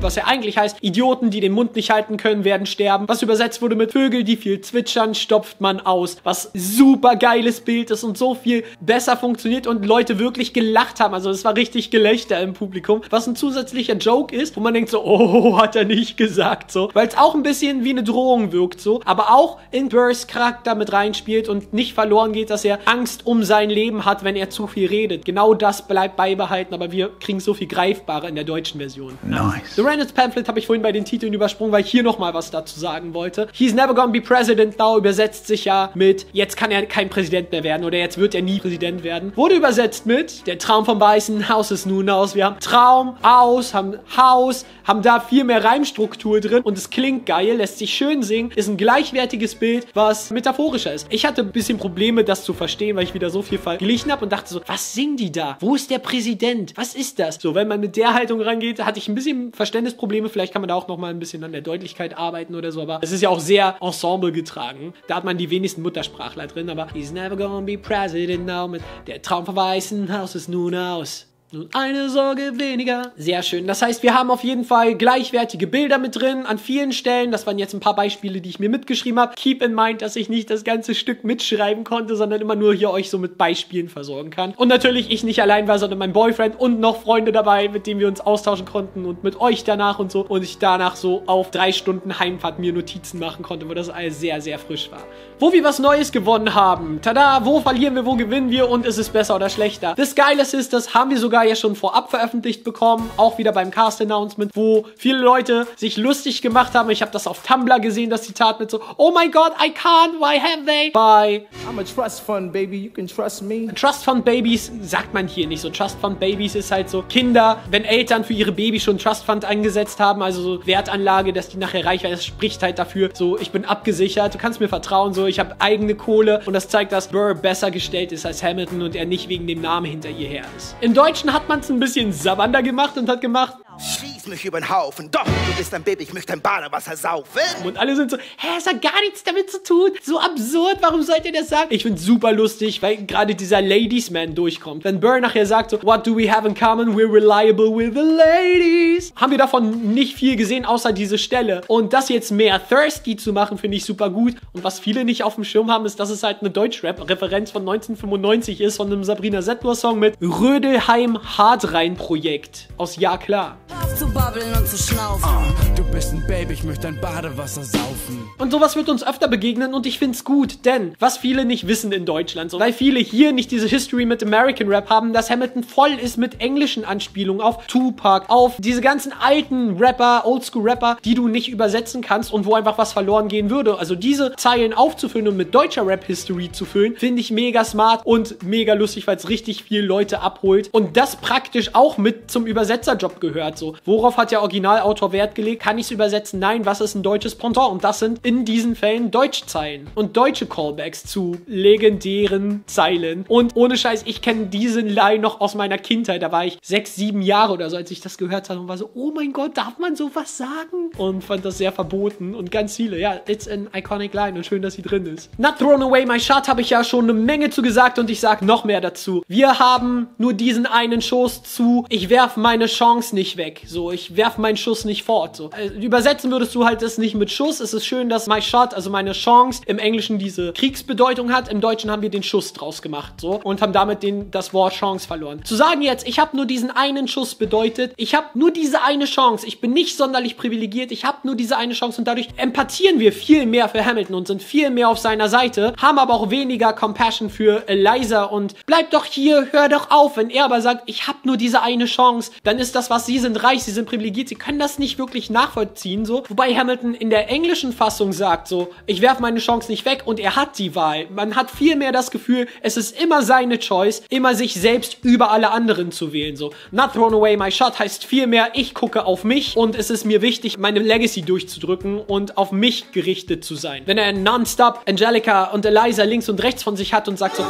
Was ja eigentlich heißt, Idioten, die den Mund nicht halten können, werden sterben. Was übersetzt wurde mit Vögel, die viel zwitschern, stopft man aus. Was super geiles Bild ist und so viel besser funktioniert und Leute wirklich gelacht haben. Also es war richtig Gelächter im Publikum. Was ein zusätzlicher Joke ist, wo man denkt so, oh, hat er nicht gesagt so. Weil es auch ein bisschen wie eine Drohung wirkt so. Aber auch in Burrs Charakter mit reinspielt und nicht verloren geht, dass er Angst um sein Leben hat, wenn er zu viel redet. Genau das bleibt beibehalten, aber wir kriegen so viel greifbarer in der deutschen Version. Nice. The Reynolds Pamphlet habe ich vorhin bei den Titeln übersprungen, weil ich hier nochmal was dazu sagen wollte. He's never gonna be president now übersetzt sich ja mit jetzt kann er kein Präsident mehr werden oder jetzt wird er nie Präsident werden. Wurde übersetzt mit der Traum vom Weißen Haus ist nun aus. Wir haben Traum, aus, haben Haus, haben da viel mehr Reimstruktur drin und es klingt geil, lässt sich schön singen, ist ein gleichwertiges Bild, was metaphorischer ist. Ich hatte ein bisschen Probleme, das zu verstehen, weil ich wieder so viel verglichen habe und dachte so, was singen die da? Wo ist der Präsident? Was ist das? So, wenn man mit der Haltung rangeht, hatte ich ein bisschen Verständnisprobleme. Vielleicht kann man da auch noch mal ein bisschen an der Deutlichkeit arbeiten oder so, aber es ist ja auch sehr Ensemble getragen. Da hat man die wenigsten Muttersprachler drin, aber He's never gonna be president now mit der Traum vom Weißen Haus ist nun aus. Nun eine Sorge weniger. Sehr schön. Das heißt, wir haben auf jeden Fall gleichwertige Bilder mit drin an vielen Stellen. Das waren jetzt ein paar Beispiele, die ich mir mitgeschrieben habe. Keep in mind, dass ich nicht das ganze Stück mitschreiben konnte, sondern immer nur hier euch so mit Beispielen versorgen kann. Und natürlich ich nicht allein war, sondern mein Boyfriend und noch Freunde dabei, mit denen wir uns austauschen konnten und mit euch danach und so. Und ich danach so auf drei Stunden Heimfahrt mir Notizen machen konnte, wo das alles sehr, sehr frisch war. Wo wir was Neues gewonnen haben. Tada, wo verlieren wir, wo gewinnen wir und ist es besser oder schlechter? Das Geile ist, das haben wir sogar ja schon vorab veröffentlicht bekommen, auch wieder beim Cast-Announcement, wo viele Leute sich lustig gemacht haben. Ich habe das auf Tumblr gesehen, das Zitat mit so, oh my god, I can't, why have they? Bei I'm a trust fund, baby. You can trust me. Trust Fund Babies sagt man hier nicht so. Trust Fund Babies ist halt so Kinder, wenn Eltern für ihre Babys schon Trust Fund eingesetzt haben, also so Wertanlage, dass die nachher reich werden, das spricht halt dafür, so ich bin abgesichert, du kannst mir vertrauen, so ich habe eigene Kohle und das zeigt, dass Burr besser gestellt ist als Hamilton und er nicht wegen dem Namen hinter ihr her ist. Im Deutschen hat man es ein bisschen savanda gemacht und hat gemacht, Schieß mich über den Haufen. Doch, du bist ein Baby, ich möchte ein Badewasser saufen. Und alle sind so, hä, es hat gar nichts damit zu tun. So absurd, warum sollt ihr das sagen? Ich find's super lustig, weil gerade dieser Ladies Man durchkommt. Wenn Burr nachher sagt so, what do we have in common? We're reliable with the ladies. Haben wir davon nicht viel gesehen, außer diese Stelle. Und das jetzt mehr thirsty zu machen, finde ich super gut. Und was viele nicht auf dem Schirm haben, ist, dass es halt eine Deutschrap-Referenz von 1995 ist, von einem Sabrina Settler-Song mit Rödelheim Hardrein-Projekt aus Ja klar. Auf zu babbeln und zu schnaufen. Du bist ein Baby, ich möchte dein Badewasser saufen. Und sowas wird uns öfter begegnen und ich find's gut, denn was viele nicht wissen in Deutschland, so, weil viele hier nicht diese History mit American Rap haben, dass Hamilton voll ist mit englischen Anspielungen auf Tupac, auf diese ganzen alten Rapper, Oldschool-Rapper, die du nicht übersetzen kannst und wo einfach was verloren gehen würde. Also diese Zeilen aufzufüllen und mit deutscher Rap-History zu füllen, finde ich mega smart und mega lustig, weil es richtig viele Leute abholt und das praktisch auch mit zum Übersetzerjob gehört. So, worauf hat der Originalautor Wert gelegt? Kann ich es übersetzen? Nein, was ist ein deutsches Pendant? Und das sind in diesen Fällen Deutschzeilen und deutsche Callbacks zu legendären Zeilen. Und ohne Scheiß, ich kenne diesen Line noch aus meiner Kindheit. Da war ich sechs, sieben Jahre oder so, als ich das gehört habe und war so, oh mein Gott, darf man sowas sagen? Und fand das sehr verboten und ganz viele. Ja, it's an iconic line und schön, dass sie drin ist. Not thrown away my shot habe ich ja schon eine Menge zu gesagt und ich sag noch mehr dazu. Wir haben nur diesen einen Schuss zu, ich werf meine Chance nicht weg. So, ich werf meinen Schuss nicht fort. So. Äh, übersetzen würdest du halt das nicht mit Schuss. Es ist schön, dass my shot, also meine Chance, im Englischen diese Kriegsbedeutung hat. Im Deutschen haben wir den Schuss draus gemacht. So. Und haben damit den, das Wort Chance verloren. Zu sagen jetzt, ich habe nur diesen einen Schuss bedeutet, ich habe nur diese eine Chance. Ich bin nicht sonderlich privilegiert. Ich habe nur diese eine Chance und dadurch empathieren wir viel mehr für Hamilton und sind viel mehr auf seiner Seite, haben aber auch weniger Compassion für Eliza und bleib doch hier, hör doch auf. Wenn er aber sagt, ich habe nur diese eine Chance, dann ist das, was sie sind reich, sie sind privilegiert, sie können das nicht wirklich nachvollziehen, so. Wobei Hamilton in der englischen Fassung sagt, so, ich werfe meine Chance nicht weg und er hat die Wahl. Man hat viel mehr das Gefühl, es ist immer seine Choice, immer sich selbst über alle anderen zu wählen, so. Not thrown away my shot heißt viel mehr, ich gucke auf mich und es ist mir wichtig, meine Legacy durchzudrücken und auf mich gerichtet zu sein. Wenn er nonstop Angelica und Eliza links und rechts von sich hat und sagt so,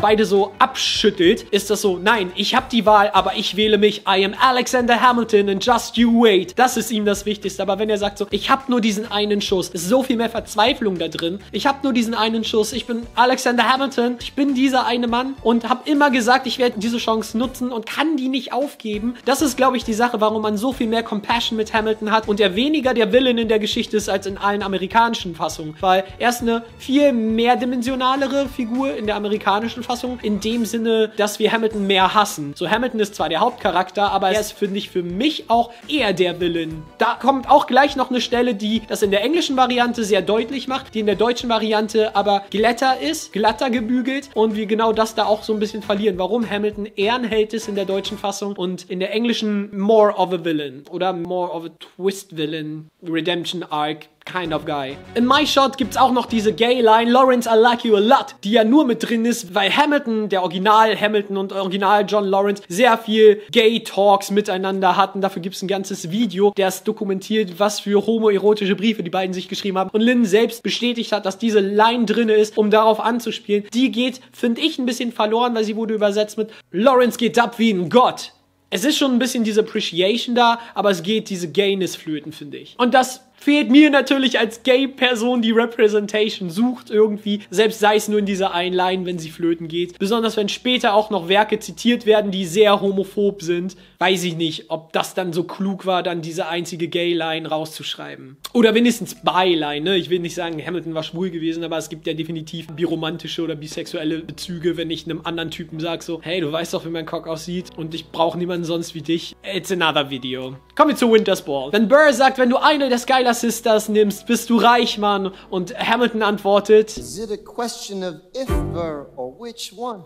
beide so abschüttelt, ist das so, nein, ich habe die Wahl, aber ich wähle mich. I am Alexander Hamilton and just you wait. Das ist ihm das Wichtigste. Aber wenn er sagt so, ich habe nur diesen einen Schuss, ist so viel mehr Verzweiflung da drin. Ich habe nur diesen einen Schuss. Ich bin Alexander Hamilton. Ich bin dieser eine Mann und habe immer gesagt, ich werde diese Chance nutzen und kann die nicht aufgeben. Das ist, glaube ich, die Sache, warum man so viel mehr Compassion mit Hamilton hat und er weniger der Villain in der Geschichte ist als in allen amerikanischen Fassungen. Weil er ist eine viel mehrdimensionalere Figur in der amerikanischen Fassung, in dem Sinne, dass wir Hamilton mehr hassen. So, Hamilton ist zwar der Hauptcharakter, aber er ist, finde ich, für mich auch eher der Villain. Da kommt auch gleich noch eine Stelle, die das in der englischen Variante sehr deutlich macht, die in der deutschen Variante aber glatter ist, glatter gebügelt und wir genau das da auch so ein bisschen verlieren. Warum Hamilton eher ist in der deutschen Fassung und in der englischen more of a villain oder more of a twist villain, Redemption Arc kind of guy. In My Shot gibt's auch noch diese Gay-Line, Lawrence, I like you a lot, die ja nur mit drin ist, weil Hamilton, der Original Hamilton und Original John Lawrence, sehr viel Gay-Talks miteinander hatten. Dafür gibt's ein ganzes Video, es dokumentiert, was für homoerotische Briefe die beiden sich geschrieben haben. Und Lynn selbst bestätigt hat, dass diese Line drin ist, um darauf anzuspielen. Die geht, finde ich, ein bisschen verloren, weil sie wurde übersetzt mit Lawrence geht ab wie ein Gott. Es ist schon ein bisschen diese Appreciation da, aber es geht diese Gayness flöten, finde ich. Und das fehlt mir natürlich als Gay-Person, die Representation sucht irgendwie, selbst sei es nur in dieser einen Line, wenn sie flöten geht. Besonders wenn später auch noch Werke zitiert werden, die sehr homophob sind. Weiß ich nicht, ob das dann so klug war, dann diese einzige Gay-Line rauszuschreiben. Oder wenigstens Bi-Line, ne? Ich will nicht sagen, Hamilton war schwul gewesen, aber es gibt ja definitiv biromantische oder bisexuelle Bezüge, wenn ich einem anderen Typen sage so, hey, du weißt doch, wie mein Cock aussieht und ich brauche niemanden sonst wie dich. It's another video. Kommen wir zu Winter's Ball. Wenn Burr sagt, wenn du eine der Skylar Sisters nimmst, bist du reich, Mann. Und Hamilton antwortet, Is it a question of if Burr?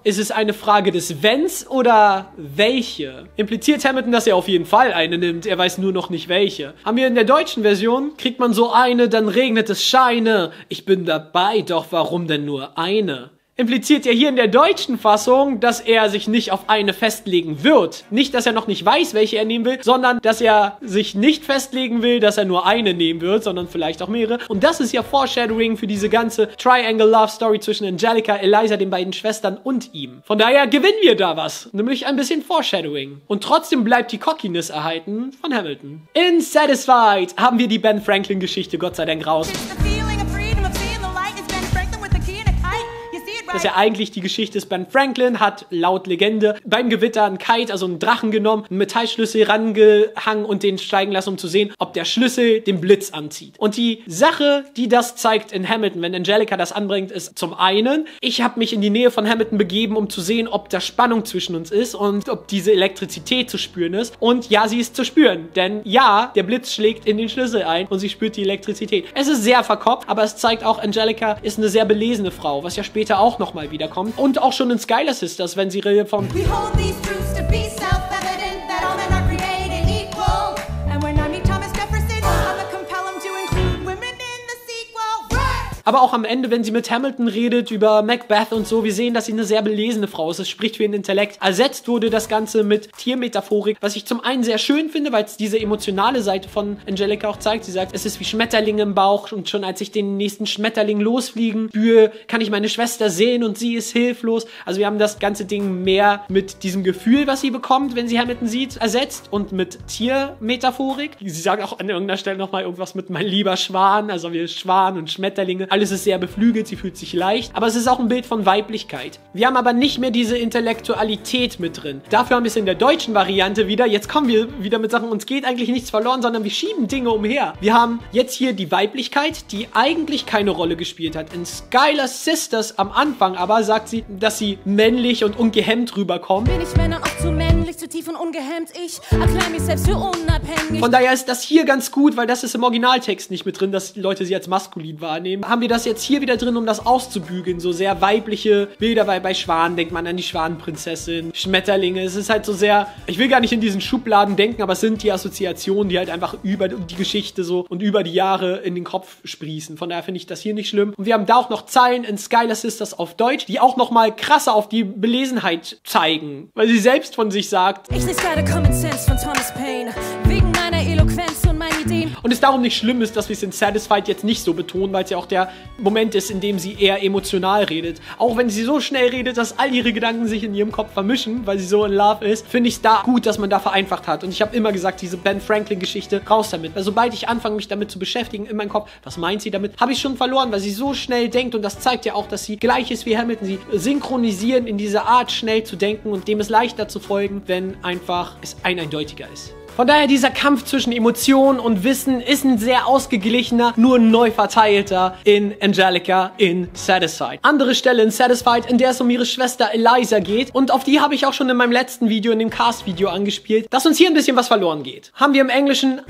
Ist es eine Frage des Wenns oder welche? Impliziert Hamilton, dass er auf jeden Fall eine nimmt, er weiß nur noch nicht welche. Haben wir in der deutschen Version, kriegt man so eine, dann regnet es Scheine. Ich bin dabei, doch warum denn nur eine? Impliziert ja hier in der deutschen Fassung, dass er sich nicht auf eine festlegen wird. Nicht, dass er noch nicht weiß, welche er nehmen will, sondern dass er sich nicht festlegen will, dass er nur eine nehmen wird, sondern vielleicht auch mehrere. Und das ist ja Foreshadowing für diese ganze Triangle Love Story zwischen Angelica, Eliza, den beiden Schwestern und ihm. Von daher gewinnen wir da was. Nämlich ein bisschen Foreshadowing. Und trotzdem bleibt die Cockiness erhalten von Hamilton. In Satisfied haben wir die Ben Franklin Geschichte Gott sei Dank raus. Was ja eigentlich die Geschichte ist. Ben Franklin hat laut Legende beim Gewitter einen Kite, also einen Drachen genommen, einen Metallschlüssel rangehangen und den steigen lassen, um zu sehen, ob der Schlüssel den Blitz anzieht. Und die Sache, die das zeigt in Hamilton, wenn Angelica das anbringt, ist zum einen, ich habe mich in die Nähe von Hamilton begeben, um zu sehen, ob da Spannung zwischen uns ist und ob diese Elektrizität zu spüren ist. Und ja, sie ist zu spüren, denn ja, der Blitz schlägt in den Schlüssel ein und sie spürt die Elektrizität. Es ist sehr verkopft, aber es zeigt auch, Angelica ist eine sehr belesene Frau, was ja später auch nochmal wiederkommt. Und auch schon in Skylar Sisters, wenn sie von We hold these to be Aber auch am Ende, wenn sie mit Hamilton redet über Macbeth und so, wir sehen, dass sie eine sehr belesene Frau ist. Es spricht für ihren Intellekt. Ersetzt wurde das Ganze mit Tiermetaphorik, was ich zum einen sehr schön finde, weil es diese emotionale Seite von Angelica auch zeigt. Sie sagt, es ist wie Schmetterlinge im Bauch und schon als ich den nächsten Schmetterling losfliegen spüre, kann ich meine Schwester sehen und sie ist hilflos. Also wir haben das ganze Ding mehr mit diesem Gefühl, was sie bekommt, wenn sie Hamilton sieht, ersetzt und mit Tiermetaphorik. Sie sagt auch an irgendeiner Stelle nochmal irgendwas mit mein lieber Schwan, also wir Schwan und Schmetterlinge. Alles ist sehr beflügelt, sie fühlt sich leicht, aber es ist auch ein Bild von Weiblichkeit. Wir haben aber nicht mehr diese Intellektualität mit drin. Dafür haben wir es in der deutschen Variante wieder. Jetzt kommen wir wieder mit Sachen, uns geht eigentlich nichts verloren, sondern wir schieben Dinge umher. Wir haben jetzt hier die Weiblichkeit, die eigentlich keine Rolle gespielt hat. In Skylar Sisters am Anfang aber sagt sie, dass sie männlich und ungehemmt rüberkommt. Bin ich Männern oft zu männlich, zu tief und ungehemmt? Ich erkläre mich selbst für unabhängig. Von daher ist das hier ganz gut, weil das ist im Originaltext nicht mit drin, dass Leute sie als maskulin wahrnehmen. Haben wir das jetzt hier wieder drin, um das auszubügeln? So sehr weibliche Bilder, weil bei Schwanen denkt man an die Schwanenprinzessin, Schmetterlinge. Es ist halt so sehr, ich will gar nicht in diesen Schubladen denken, aber es sind die Assoziationen, die halt einfach über die Geschichte so und über die Jahre in den Kopf sprießen. Von daher finde ich das hier nicht schlimm. Und wir haben da auch noch Zeilen in Skylar Sisters auf Deutsch, die auch nochmal krasser auf die Belesenheit zeigen, weil sie selbst von sich sagt, Ich lese gerade Common Sense von Thomas Paine. Und es darum nicht schlimm ist, dass wir es in Satisfied jetzt nicht so betonen, weil es ja auch der Moment ist, in dem sie eher emotional redet. Auch wenn sie so schnell redet, dass all ihre Gedanken sich in ihrem Kopf vermischen, weil sie so in Love ist, finde ich es da gut, dass man da vereinfacht hat. Und ich habe immer gesagt, diese Ben Franklin-Geschichte, raus damit. Weil sobald ich anfange, mich damit zu beschäftigen, in meinem Kopf, was meint sie damit, habe ich schon verloren, weil sie so schnell denkt. Und das zeigt ja auch, dass sie gleich ist wie Hamilton. Sie synchronisieren in dieser Art, schnell zu denken und dem ist leichter zu folgen, wenn einfach es eindeutiger ist. Von daher, dieser Kampf zwischen Emotion und Wissen ist ein sehr ausgeglichener, nur neu verteilter in Angelica in Satisfied. Andere Stelle in Satisfied, in der es um ihre Schwester Eliza geht und auf die habe ich auch schon in meinem letzten Video, in dem Cast-Video angespielt, dass uns hier ein bisschen was verloren geht. Haben wir im Englischen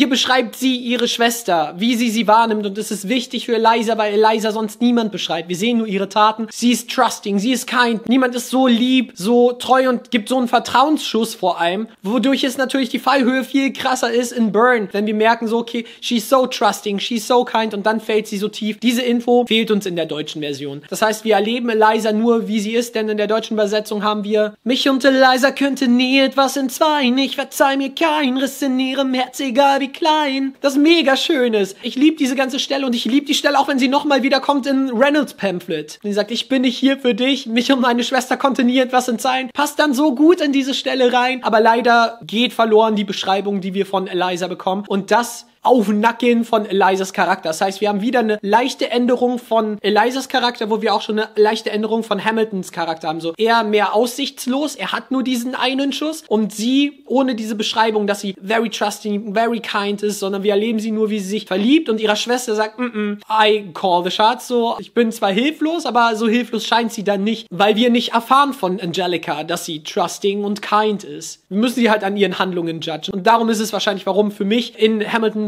Hier beschreibt sie ihre Schwester, wie sie sie wahrnimmt und es ist wichtig für Eliza, weil Eliza sonst niemand beschreibt. Wir sehen nur ihre Taten. Sie ist trusting, sie ist kind. Niemand ist so lieb, so treu und gibt so einen Vertrauensschuss vor allem, wodurch es natürlich die Fallhöhe viel krasser ist in Burn, wenn wir merken so, okay, she's so trusting, she's so kind und dann fällt sie so tief. Diese Info fehlt uns in der deutschen Version. Das heißt, wir erleben Eliza nur, wie sie ist, denn in der deutschen Übersetzung haben wir mich und Eliza könnte nie etwas entzweien. Ich verzeih mir kein Riss in ihrem Herz, egal wie klein. Das mega schön. Ich liebe diese ganze Stelle und ich liebe die Stelle auch, wenn sie nochmal wiederkommt in Reynolds Pamphlet. Und sie sagt, ich bin nicht hier für dich. Mich und meine Schwester konnte nie etwas entzweien. Passt dann so gut in diese Stelle rein. Aber leider geht verloren die Beschreibung, die wir von Eliza bekommen. Und das auf Nacken von Elizas Charakter. Das heißt, wir haben wieder eine leichte Änderung von Elizas Charakter, wo wir auch schon eine leichte Änderung von Hamiltons Charakter haben. So eher mehr aussichtslos. Er hat nur diesen einen Schuss und sie ohne diese Beschreibung, dass sie very trusting, very kind ist, sondern wir erleben sie nur, wie sie sich verliebt und ihrer Schwester sagt, mm -mm, I call the shots. So, ich bin zwar hilflos, aber so hilflos scheint sie dann nicht, weil wir nicht erfahren von Angelica, dass sie trusting und kind ist. Wir müssen sie halt an ihren Handlungen judgen. Und darum ist es wahrscheinlich, warum für mich in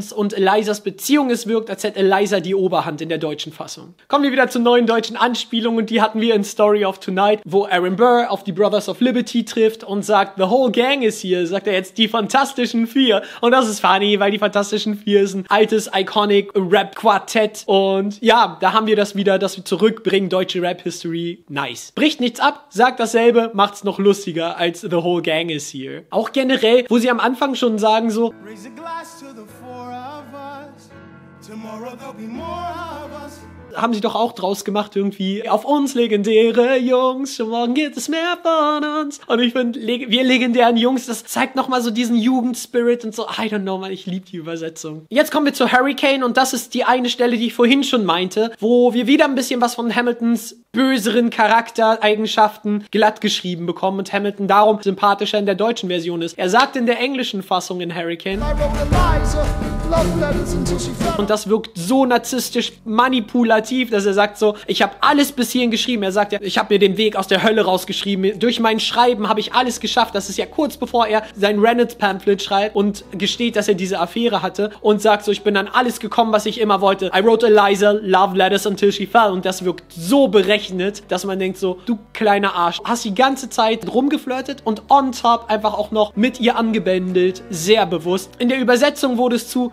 Hamiltons und Elizas Beziehung es wirkt, als hätte Eliza die Oberhand in der deutschen Fassung. Kommen wir wieder zur neuen deutschen Anspielung und die hatten wir in Story of Tonight, wo Aaron Burr auf die Brothers of Liberty trifft und sagt, the whole gang is here, sagt er jetzt die Fantastischen Vier. Und das ist funny, weil die Fantastischen Vier ist ein altes, iconic Rap-Quartett und ja, da haben wir das wieder, dass wir zurückbringen, deutsche Rap-History, nice. Bricht nichts ab, sagt dasselbe, macht's noch lustiger als the whole gang is here. Auch generell, wo sie am Anfang schon sagen so, Raise a glass to the four haben sie doch auch draus gemacht, irgendwie auf uns legendäre Jungs, schon morgen gibt es mehr von uns. Und ich finde, leg wir legendären Jungs, das zeigt nochmal so diesen Jugendspirit und so, I don't know, man, ich liebe die Übersetzung. Jetzt kommen wir zu Hurricane und das ist die eine Stelle, die ich vorhin schon meinte, wo wir wieder ein bisschen was von Hamiltons böseren Charaktereigenschaften glatt geschrieben bekommen und Hamilton darum sympathischer in der deutschen Version ist. Er sagt in der englischen Fassung in Hurricane, Und das wirkt so narzisstisch manipulativ, dass er sagt so, ich habe alles bis hierhin geschrieben. Er sagt ja, ich habe mir den Weg aus der Hölle rausgeschrieben. Durch mein Schreiben habe ich alles geschafft. Das ist ja kurz bevor er sein Reddit-Pamphlet schreibt und gesteht, dass er diese Affäre hatte und sagt so, ich bin an alles gekommen, was ich immer wollte. I wrote Eliza love letters until she fell und das wirkt so berechnet, dass man denkt so, du kleiner Arsch, hast die ganze Zeit rumgeflirtet und on top einfach auch noch mit ihr angebändelt, sehr bewusst. In der Übersetzung wurde es zu,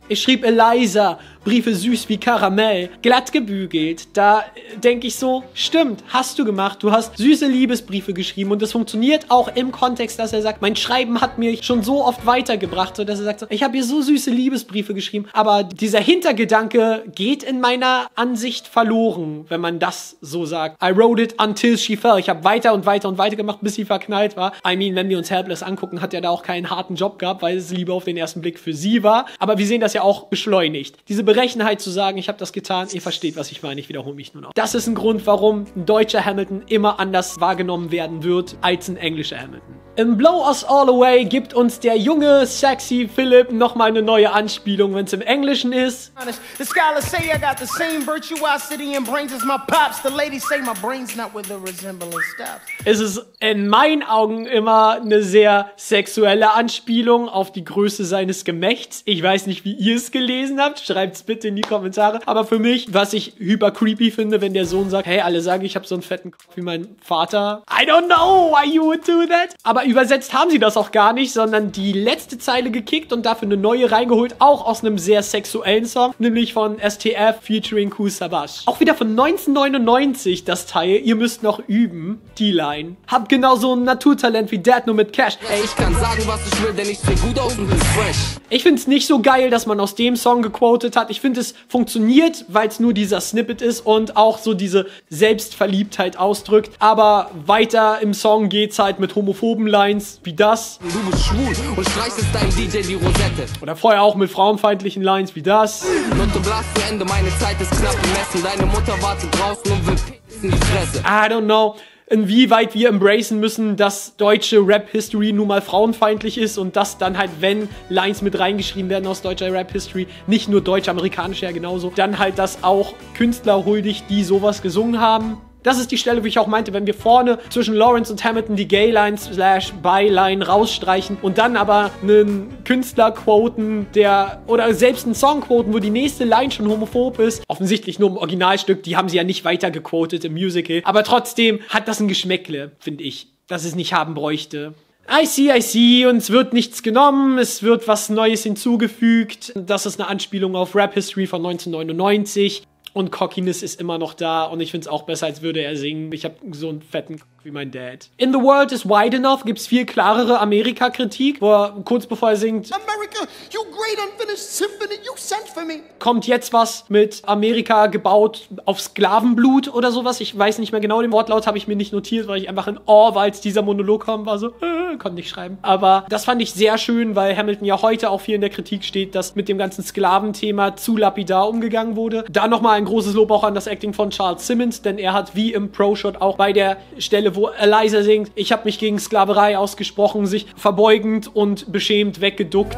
ich schrieb Eliza, Briefe süß wie Karamell, glatt gebügelt. Da äh, denke ich so, stimmt, hast du gemacht. Du hast süße Liebesbriefe geschrieben und das funktioniert auch im Kontext, dass er sagt, mein Schreiben hat mir schon so oft weitergebracht, so dass er sagt, ich habe hier so süße Liebesbriefe geschrieben, aber dieser Hintergedanke geht in meiner Ansicht verloren, wenn man das so sagt. I wrote it until she fell. Ich habe weiter und weiter und weiter gemacht, bis sie verknallt war. I mean, wenn wir uns Helpless angucken, hat er da auch keinen harten Job gehabt, weil es Liebe auf den ersten Blick für sie war. Aber wir sehen das ja auch beschleunigt. Diese Berechenheit zu sagen, ich habe das getan, ihr versteht, was ich meine, ich wiederhole mich nur noch. Das ist ein Grund, warum ein deutscher Hamilton immer anders wahrgenommen werden wird als ein englischer Hamilton. Im Blow Us All Away gibt uns der junge, sexy Philip nochmal eine neue Anspielung, wenn es im Englischen ist. The scholars say I got the same virtuosity and brains as my pops. The ladies say my brain's not where the resemblance stops. Es ist in meinen Augen immer eine sehr sexuelle Anspielung auf die Größe seines Gemächts. Ich weiß nicht, wie ihr es gelesen habt. Schreibt's bitte in die Kommentare. Aber für mich, was ich hyper creepy finde, wenn der Sohn sagt, hey, alle sagen, ich habe so einen fetten Kopf wie mein Vater. I don't know why you would do that. Aber übersetzt haben sie das auch gar nicht, sondern die letzte Zeile gekickt und dafür eine neue reingeholt, auch aus einem sehr sexuellen Song, nämlich von STF featuring Kool Savas. Auch wieder von 1999 das Teil, ihr müsst noch üben, die Line. Habt genauso ein Naturtalent wie Dad, nur mit Cash. Ey, ich kann sagen, was ich will, denn ich seh gut aus und bin fresh. Ich find's nicht so geil, dass man aus dem Song gequotet hat. Ich finde, es funktioniert, weil es nur dieser Snippet ist und auch so diese Selbstverliebtheit ausdrückt. Aber weiter im Song geht's halt mit homophoben Lines wie das. Du bist schwul und streichst deinem DJ die Rosette. Oder vorher auch mit frauenfeindlichen Lines wie das. Note Blast zu Ende, meine Zeit ist knapp bemessen. Deine Mutter wartet draußen und will pissen die Fresse. I don't know, inwieweit wir embracen müssen, dass deutsche Rap-History nun mal frauenfeindlich ist und dass dann halt, wenn Lines mit reingeschrieben werden aus deutscher Rap-History, nicht nur deutsch-amerikanisch ja genauso, dann halt das auch Künstler huldigt, die sowas gesungen haben. Das ist die Stelle, wo ich auch meinte, wenn wir vorne zwischen Lawrence und Hamilton die Gay-Line slash By-Line rausstreichen und dann aber einen Künstler quoten, der, oder selbst einen Song quoten, wo die nächste Line schon homophob ist, offensichtlich nur im Originalstück, die haben sie ja nicht weiter gequotet im Musical, aber trotzdem hat das ein Geschmäckle, finde ich, dass es nicht haben bräuchte. I see, I see, und es wird nichts genommen, es wird was Neues hinzugefügt. Das ist eine Anspielung auf Rap History von 1999. Und Cockiness ist immer noch da und ich finde es auch besser, als würde er singen. Ich habe so einen fetten wie mein Dad. In the World is Wide Enough gibt's viel klarere Amerika-Kritik, wo er kurz bevor er singt, America, you great unfinished symphony you sent for me. kommt jetzt was mit Amerika gebaut auf Sklavenblut oder sowas. Ich weiß nicht mehr genau, den Wortlaut habe ich mir nicht notiert, weil ich einfach in Awe war, als dieser Monolog kam, war so, äh, konnte nicht schreiben. Aber das fand ich sehr schön, weil Hamilton ja heute auch viel in der Kritik steht, dass mit dem ganzen Sklaventhema zu lapidar umgegangen wurde. Da nochmal ein großes Lob auch an das Acting von Charles Simmons, denn er hat wie im Pro-Shot auch bei der Stelle, wo Eliza singt, ich habe mich gegen Sklaverei ausgesprochen, sich verbeugend und beschämt weggeduckt.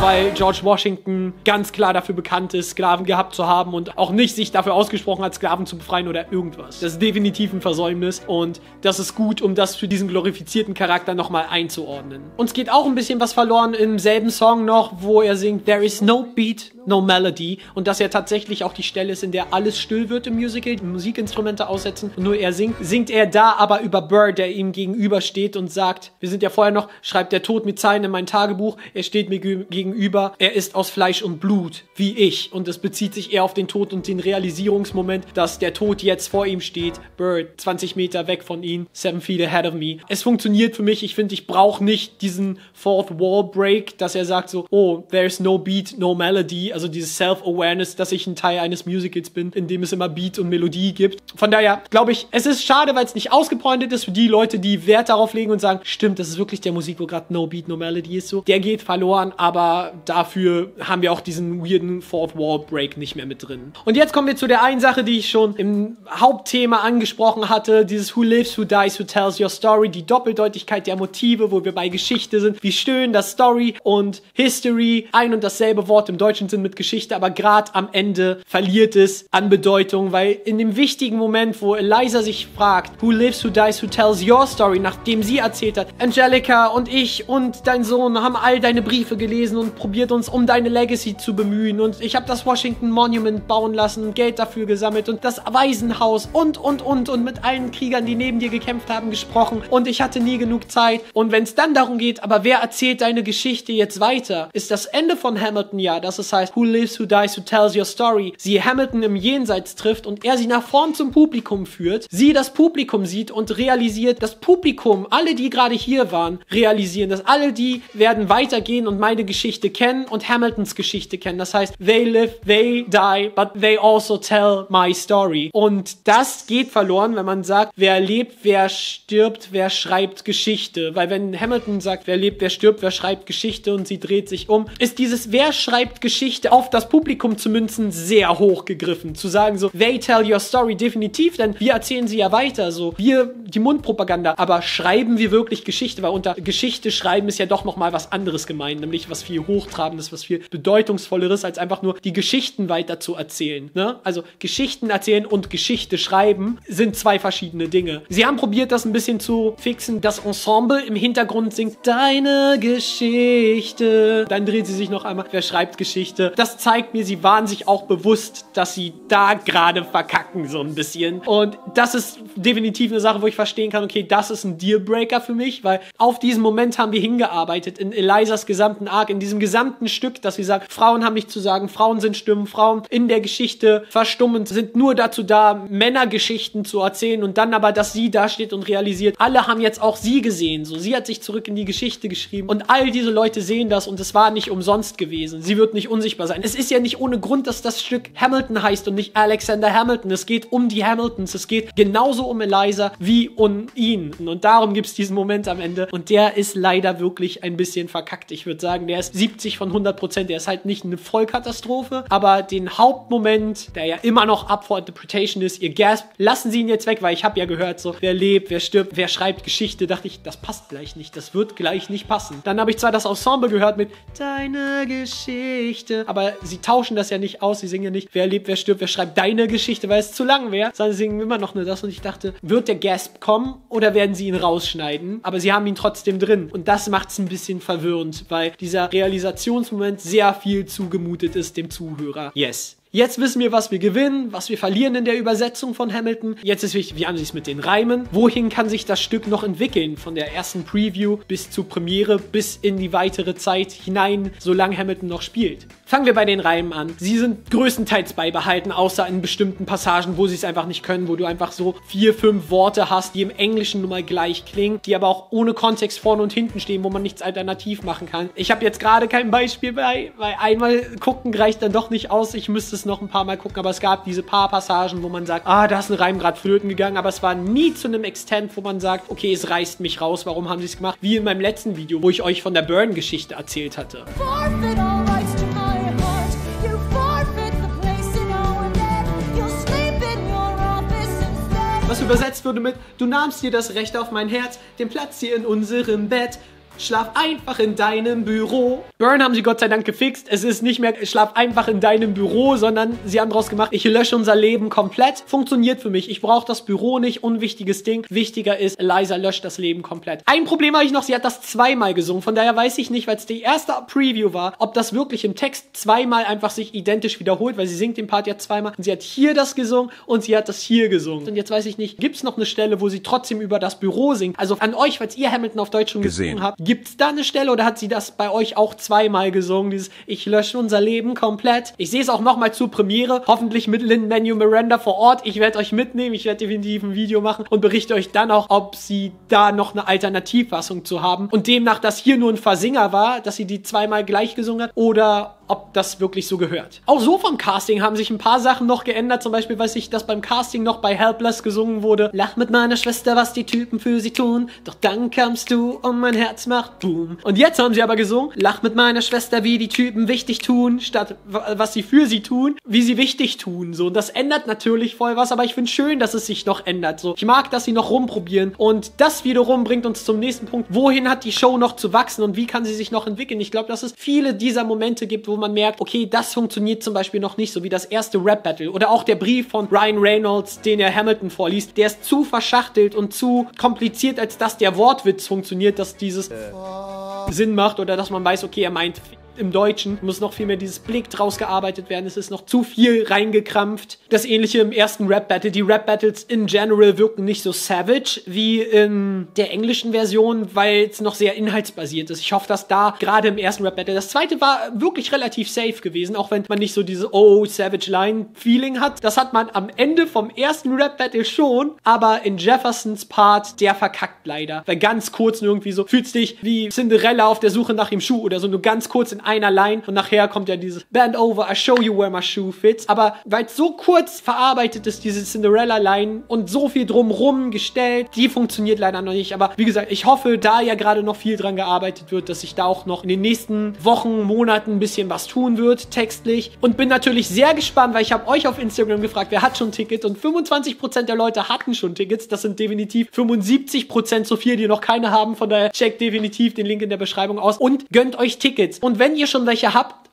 Weil George Washington ganz klar dafür bekannt ist, Sklaven gehabt zu haben und auch nicht sich dafür ausgesprochen hat, Sklaven zu befreien oder irgendwas. Das ist definitiv ein Versäumnis und das ist gut, um das für diesen glorifizierten Charakter nochmal einzuordnen. Uns geht auch ein bisschen was verloren im selben Song noch, wo er singt There is no beat, no melody und dass er tatsächlich auch die Stelle ist, in der alles still wird im Musical, Musikinstrumente aussetzen und nur er singt. Singt er da aber über Bird, der ihm gegenübersteht und sagt, wir sind ja vorher noch, schreibt der Tod mit Zeilen in mein Tagebuch er steht mir ge gegenüber, er ist aus Fleisch und Blut, wie ich. Und es bezieht sich eher auf den Tod und den Realisierungsmoment, dass der Tod jetzt vor ihm steht. Bird, 20 Meter weg von ihm, seven feet ahead of me. Es funktioniert für mich. Ich finde, ich brauche nicht diesen Fourth Wall Break, dass er sagt so, oh, there's no beat, no melody. Also dieses Self-Awareness, dass ich ein Teil eines Musicals bin, in dem es immer Beat und Melodie gibt. Von daher glaube ich, es ist schade, weil es nicht ausgepointet ist für die Leute, die Wert darauf legen und sagen, stimmt, das ist wirklich der Musik, wo gerade No Beat, No Melody ist so. Der geht verloren, aber dafür haben wir auch diesen weirden Fourth Wall Break nicht mehr mit drin. Und jetzt kommen wir zu der einen Sache, die ich schon im Hauptthema angesprochen hatte, dieses Who Lives, Who Dies, Who Tells Your Story, die Doppeldeutigkeit der Motive, wo wir bei Geschichte sind, wie schön das Story und History ein und dasselbe Wort im Deutschen sind mit Geschichte, aber gerade am Ende verliert es an Bedeutung, weil in dem wichtigen Moment, wo Eliza sich fragt, Who Lives, Who Dies, Who Tells Your Story, nachdem sie erzählt hat, Angelica und ich und dein Sohn haben all deine Briefe gelesen und probiert uns um deine Legacy zu bemühen. Und ich habe das Washington Monument bauen lassen und Geld dafür gesammelt und das Waisenhaus und und und und mit allen Kriegern, die neben dir gekämpft haben, gesprochen. Und ich hatte nie genug Zeit. Und wenn es dann darum geht, aber wer erzählt deine Geschichte jetzt weiter, ist das Ende von Hamilton? Ja, dass es heißt, Who lives, who dies, who tells your story, sie Hamilton im Jenseits trifft und er sie nach vorn zum Publikum führt, sie das Publikum sieht und realisiert, das Publikum, alle, die gerade hier waren, realisieren, dass alle die werden weitergehen und meine Geschichte kennen und Hamiltons Geschichte kennen. Das heißt, they live, they die, but they also tell my story. Und das geht verloren, wenn man sagt, wer lebt, wer stirbt, wer schreibt Geschichte. Weil wenn Hamilton sagt, wer lebt, wer stirbt, wer schreibt Geschichte und sie dreht sich um, ist dieses wer schreibt Geschichte auf das Publikum zu münzen sehr hoch gegriffen. Zu sagen so, they tell your story definitiv, denn wir erzählen sie ja weiter, so wir die Mundpropaganda, aber schreiben wir wirklich Geschichte, weil unter Geschichte schreiben ist ja doch nochmal was anderes gemeint, nämlich was viel hochtrabendes, was viel bedeutungsvolleres, als einfach nur die Geschichten weiter zu erzählen. Ne? Also Geschichten erzählen und Geschichte schreiben sind zwei verschiedene Dinge. Sie haben probiert, das ein bisschen zu fixen. Das Ensemble im Hintergrund singt Deine Geschichte. Dann dreht sie sich noch einmal, wer schreibt Geschichte. Das zeigt mir, sie waren sich auch bewusst, dass sie da gerade verkacken, so ein bisschen. Und das ist definitiv eine Sache, wo ich verstehen kann, okay, das ist ein Dealbreaker für mich, weil auf diesen Moment haben wir hingearbeitet in Elisas gesamten Arc, in diesem gesamten Stück, dass sie sagt, Frauen haben nichts zu sagen, Frauen sind Stimmen, Frauen in der Geschichte verstummen, sind nur dazu da, Männergeschichten zu erzählen und dann aber, dass sie da steht und realisiert, alle haben jetzt auch sie gesehen, so sie hat sich zurück in die Geschichte geschrieben und all diese Leute sehen das und es war nicht umsonst gewesen. Sie wird nicht unsichtbar sein. Es ist ja nicht ohne Grund, dass das Stück Hamilton heißt und nicht Alexander Hamilton. Es geht um die Hamiltons. Es geht genauso um Eliza wie um ihn. Und darum gibt es diesen Moment am Ende. Und der ist leider wirklich ein bisschen verkackt. Ich würde sagen, der ist 70 von 100 Prozent. Der ist halt nicht eine Vollkatastrophe, aber den Hauptmoment, der ja immer noch up for interpretation ist, ihr Gasp, lassen Sie ihn jetzt weg, weil ich habe ja gehört, so, wer lebt, wer stirbt, wer schreibt Geschichte, dachte ich, das passt gleich nicht. Das wird gleich nicht passen. Dann habe ich zwar das Ensemble gehört mit Deine Geschichte, aber sie tauschen das ja nicht aus. Sie singen ja nicht, wer lebt, wer stirbt, wer schreibt deine Geschichte, weil es zu lang wäre, sondern sie singen immer noch nur das. Und ich dachte, wird der Gasp kommen oder werden sie ihn rausschneiden? Aber sie haben ihn trotzdem drin. Und das macht es ein bisschen verwirrend, weil dieser Realisationsmoment sehr viel zugemutet ist dem Zuhörer. Yes. Jetzt wissen wir, was wir gewinnen, was wir verlieren in der Übersetzung von Hamilton. Jetzt ist wichtig, wie haben sie es mit den Reimen? Wohin kann sich das Stück noch entwickeln? Von der ersten Preview bis zur Premiere, bis in die weitere Zeit hinein, solange Hamilton noch spielt. Fangen wir bei den Reimen an. Sie sind größtenteils beibehalten, außer in bestimmten Passagen, wo sie es einfach nicht können, wo du einfach so vier, fünf Worte hast, die im Englischen nun mal gleich klingen, die aber auch ohne Kontext vorne und hinten stehen, wo man nichts alternativ machen kann. Ich habe jetzt gerade kein Beispiel bei, weil einmal gucken reicht dann doch nicht aus. Ich müsste es noch ein paar Mal gucken, aber es gab diese paar Passagen, wo man sagt, ah, da ist ein Reim gerade flöten gegangen, aber es war nie zu einem Extent, wo man sagt, okay, es reißt mich raus, warum haben sie es gemacht? Wie in meinem letzten Video, wo ich euch von der Burn-Geschichte erzählt hatte. Forfeit all rights to my heart. You forfeit the place in our bed. You'll sleep in your office instead. Was übersetzt wurde mit, du nahmst dir das Recht auf mein Herz, den Platz hier in unserem Bett. Schlaf einfach in deinem Büro. Burn haben sie Gott sei Dank gefixt. Es ist nicht mehr schlaf einfach in deinem Büro, sondern sie haben daraus gemacht, ich lösche unser Leben komplett. Funktioniert für mich. Ich brauche das Büro nicht. Unwichtiges Ding. Wichtiger ist, Eliza löscht das Leben komplett. Ein Problem habe ich noch, sie hat das zweimal gesungen. Von daher weiß ich nicht, weil es die erste Preview war, ob das wirklich im Text zweimal einfach sich identisch wiederholt, weil sie singt den Part ja zweimal. Und sie hat hier das gesungen und sie hat das hier gesungen. Und jetzt weiß ich nicht, gibt es noch eine Stelle, wo sie trotzdem über das Büro singt? Also an euch, falls ihr Hamilton auf Deutsch schon Gesehen. habt, Gibt's da eine Stelle oder hat sie das bei euch auch zweimal gesungen? Dieses Ich lösche unser Leben komplett. Ich sehe es auch nochmal zur Premiere. Hoffentlich mit Lin Manu Miranda vor Ort. Ich werde euch mitnehmen. Ich werde definitiv ein Video machen und berichte euch dann auch, ob sie da noch eine Alternativfassung zu haben. Und demnach, dass hier nur ein Versinger war, dass sie die zweimal gleich gesungen hat oder ob das wirklich so gehört. Auch so vom Casting haben sich ein paar Sachen noch geändert. Zum Beispiel weiß ich, dass beim Casting noch bei Helpless gesungen wurde. Lach mit meiner Schwester, was die Typen für sie tun. Doch dann kamst du und mein Herz macht Boom. Und jetzt haben sie aber gesungen. Lach mit meiner Schwester, wie die Typen wichtig tun, statt was sie für sie tun, wie sie wichtig tun. So, und das ändert natürlich voll was, aber ich finde schön, dass es sich noch ändert. So, ich mag, dass sie noch rumprobieren. Und das wiederum bringt uns zum nächsten Punkt. Wohin hat die Show noch zu wachsen und wie kann sie sich noch entwickeln? Ich glaube, dass es viele dieser Momente gibt, wo man merkt, okay, das funktioniert zum Beispiel noch nicht, so wie das erste Rap-Battle oder auch der Brief von Ryan Reynolds, den er Hamilton vorliest, der ist zu verschachtelt und zu kompliziert, als dass der Wortwitz funktioniert, dass dieses äh. Sinn macht oder dass man weiß, okay, er meint im Deutschen muss noch viel mehr dieses Blick draus gearbeitet werden. Es ist noch zu viel reingekrampft. Das ähnliche im ersten Rap-Battle. Die Rap-Battles in general wirken nicht so savage wie in der englischen Version, weil es noch sehr inhaltsbasiert ist. Ich hoffe, dass da gerade im ersten Rap-Battle, das zweite war wirklich relativ safe gewesen, auch wenn man nicht so diese Oh, Savage Line-Feeling hat. Das hat man am Ende vom ersten Rap-Battle schon, aber in Jeffersons Part, der verkackt leider. Weil ganz kurz irgendwie so, fühlst dich wie Cinderella auf der Suche nach dem Schuh oder so, nur ganz kurz in einer Line und nachher kommt ja dieses Band over, I show you where my shoe fits. Aber weil es so kurz verarbeitet ist, diese Cinderella-Line und so viel drumrum gestellt, die funktioniert leider noch nicht. Aber wie gesagt, ich hoffe, da ja gerade noch viel dran gearbeitet wird, dass sich da auch noch in den nächsten Wochen, Monaten ein bisschen was tun wird, textlich. Und bin natürlich sehr gespannt, weil ich habe euch auf Instagram gefragt, wer hat schon Ticket und 25% der Leute hatten schon Tickets. Das sind definitiv 75% so viel, die noch keine haben. Von daher checkt definitiv den Link in der Beschreibung aus und gönnt euch Tickets. Und wenn ihr schon welche habt,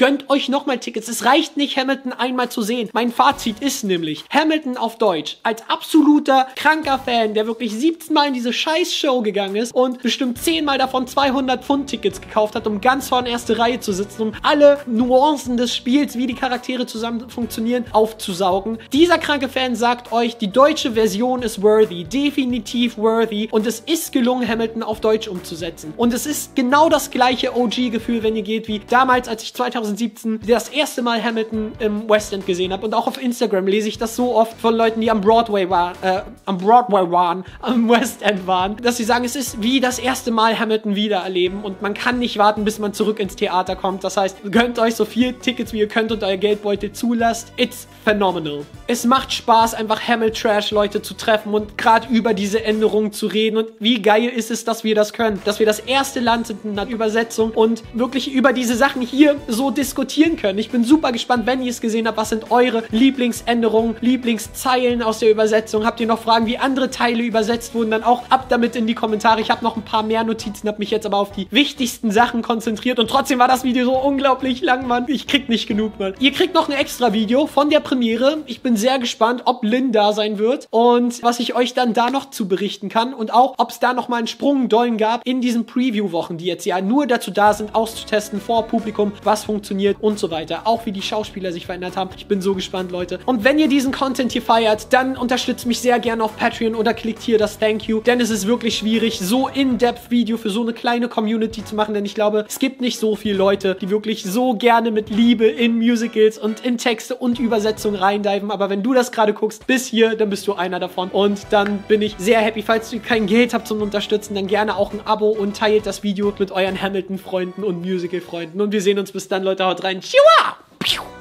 Gönnt euch nochmal Tickets. Es reicht nicht, Hamilton einmal zu sehen. Mein Fazit ist nämlich, Hamilton auf Deutsch, als absoluter kranker Fan, der wirklich 17 Mal in diese Scheiß-Show gegangen ist und bestimmt 10 Mal davon 200 Pfund Tickets gekauft hat, um ganz vorne erste Reihe zu sitzen, um alle Nuancen des Spiels, wie die Charaktere zusammen funktionieren, aufzusaugen. Dieser kranke Fan sagt euch, die deutsche Version ist worthy, definitiv worthy und es ist gelungen, Hamilton auf Deutsch umzusetzen. Und es ist genau das gleiche OG-Gefühl, wenn ihr geht, wie damals, als ich 2000 2017 das erste Mal Hamilton im West End gesehen habe. Und auch auf Instagram lese ich das so oft von Leuten, die am Broadway waren, äh, am Broadway waren, am West End waren, dass sie sagen, es ist wie das erste Mal Hamilton wieder erleben und man kann nicht warten, bis man zurück ins Theater kommt. Das heißt, gönnt euch so viel Tickets, wie ihr könnt und euer Geldbeutel zulasst. It's phenomenal. Es macht Spaß, einfach Hamil-Trash-Leute zu treffen und gerade über diese Änderungen zu reden. Und wie geil ist es, dass wir das können. Dass wir das erste Land sind in der Übersetzung und wirklich über diese Sachen hier so diskutieren können. Ich bin super gespannt, wenn ihr es gesehen habt, was sind eure Lieblingsänderungen, Lieblingszeilen aus der Übersetzung? Habt ihr noch Fragen, wie andere Teile übersetzt wurden? Dann auch ab damit in die Kommentare. Ich habe noch ein paar mehr Notizen, habe mich jetzt aber auf die wichtigsten Sachen konzentriert und trotzdem war das Video so unglaublich lang, Mann. Ich krieg nicht genug, Mann. Ihr kriegt noch ein extra Video von der Premiere. Ich bin sehr gespannt, ob Lynn da sein wird und was ich euch dann da noch zu berichten kann und auch, ob es da noch mal einen Sprung dollen gab in diesen Preview-Wochen, die jetzt ja nur dazu da sind, auszutesten vor Publikum, was funktioniert funktioniert und so weiter. Auch wie die Schauspieler sich verändert haben. Ich bin so gespannt, Leute. Und wenn ihr diesen Content hier feiert, dann unterstützt mich sehr gerne auf Patreon oder klickt hier das Thank You, denn es ist wirklich schwierig, so in-depth Video für so eine kleine Community zu machen, denn ich glaube, es gibt nicht so viele Leute, die wirklich so gerne mit Liebe in Musicals und in Texte und Übersetzung reindiven. Aber wenn du das gerade guckst, bis hier, dann bist du einer davon. Und dann bin ich sehr happy. Falls du kein Geld habt zum Unterstützen, dann gerne auch ein Abo und teilt das Video mit euren Hamilton-Freunden und Musical-Freunden. Und wir sehen uns bis dann, Leute. Haut rein. Chihuahua!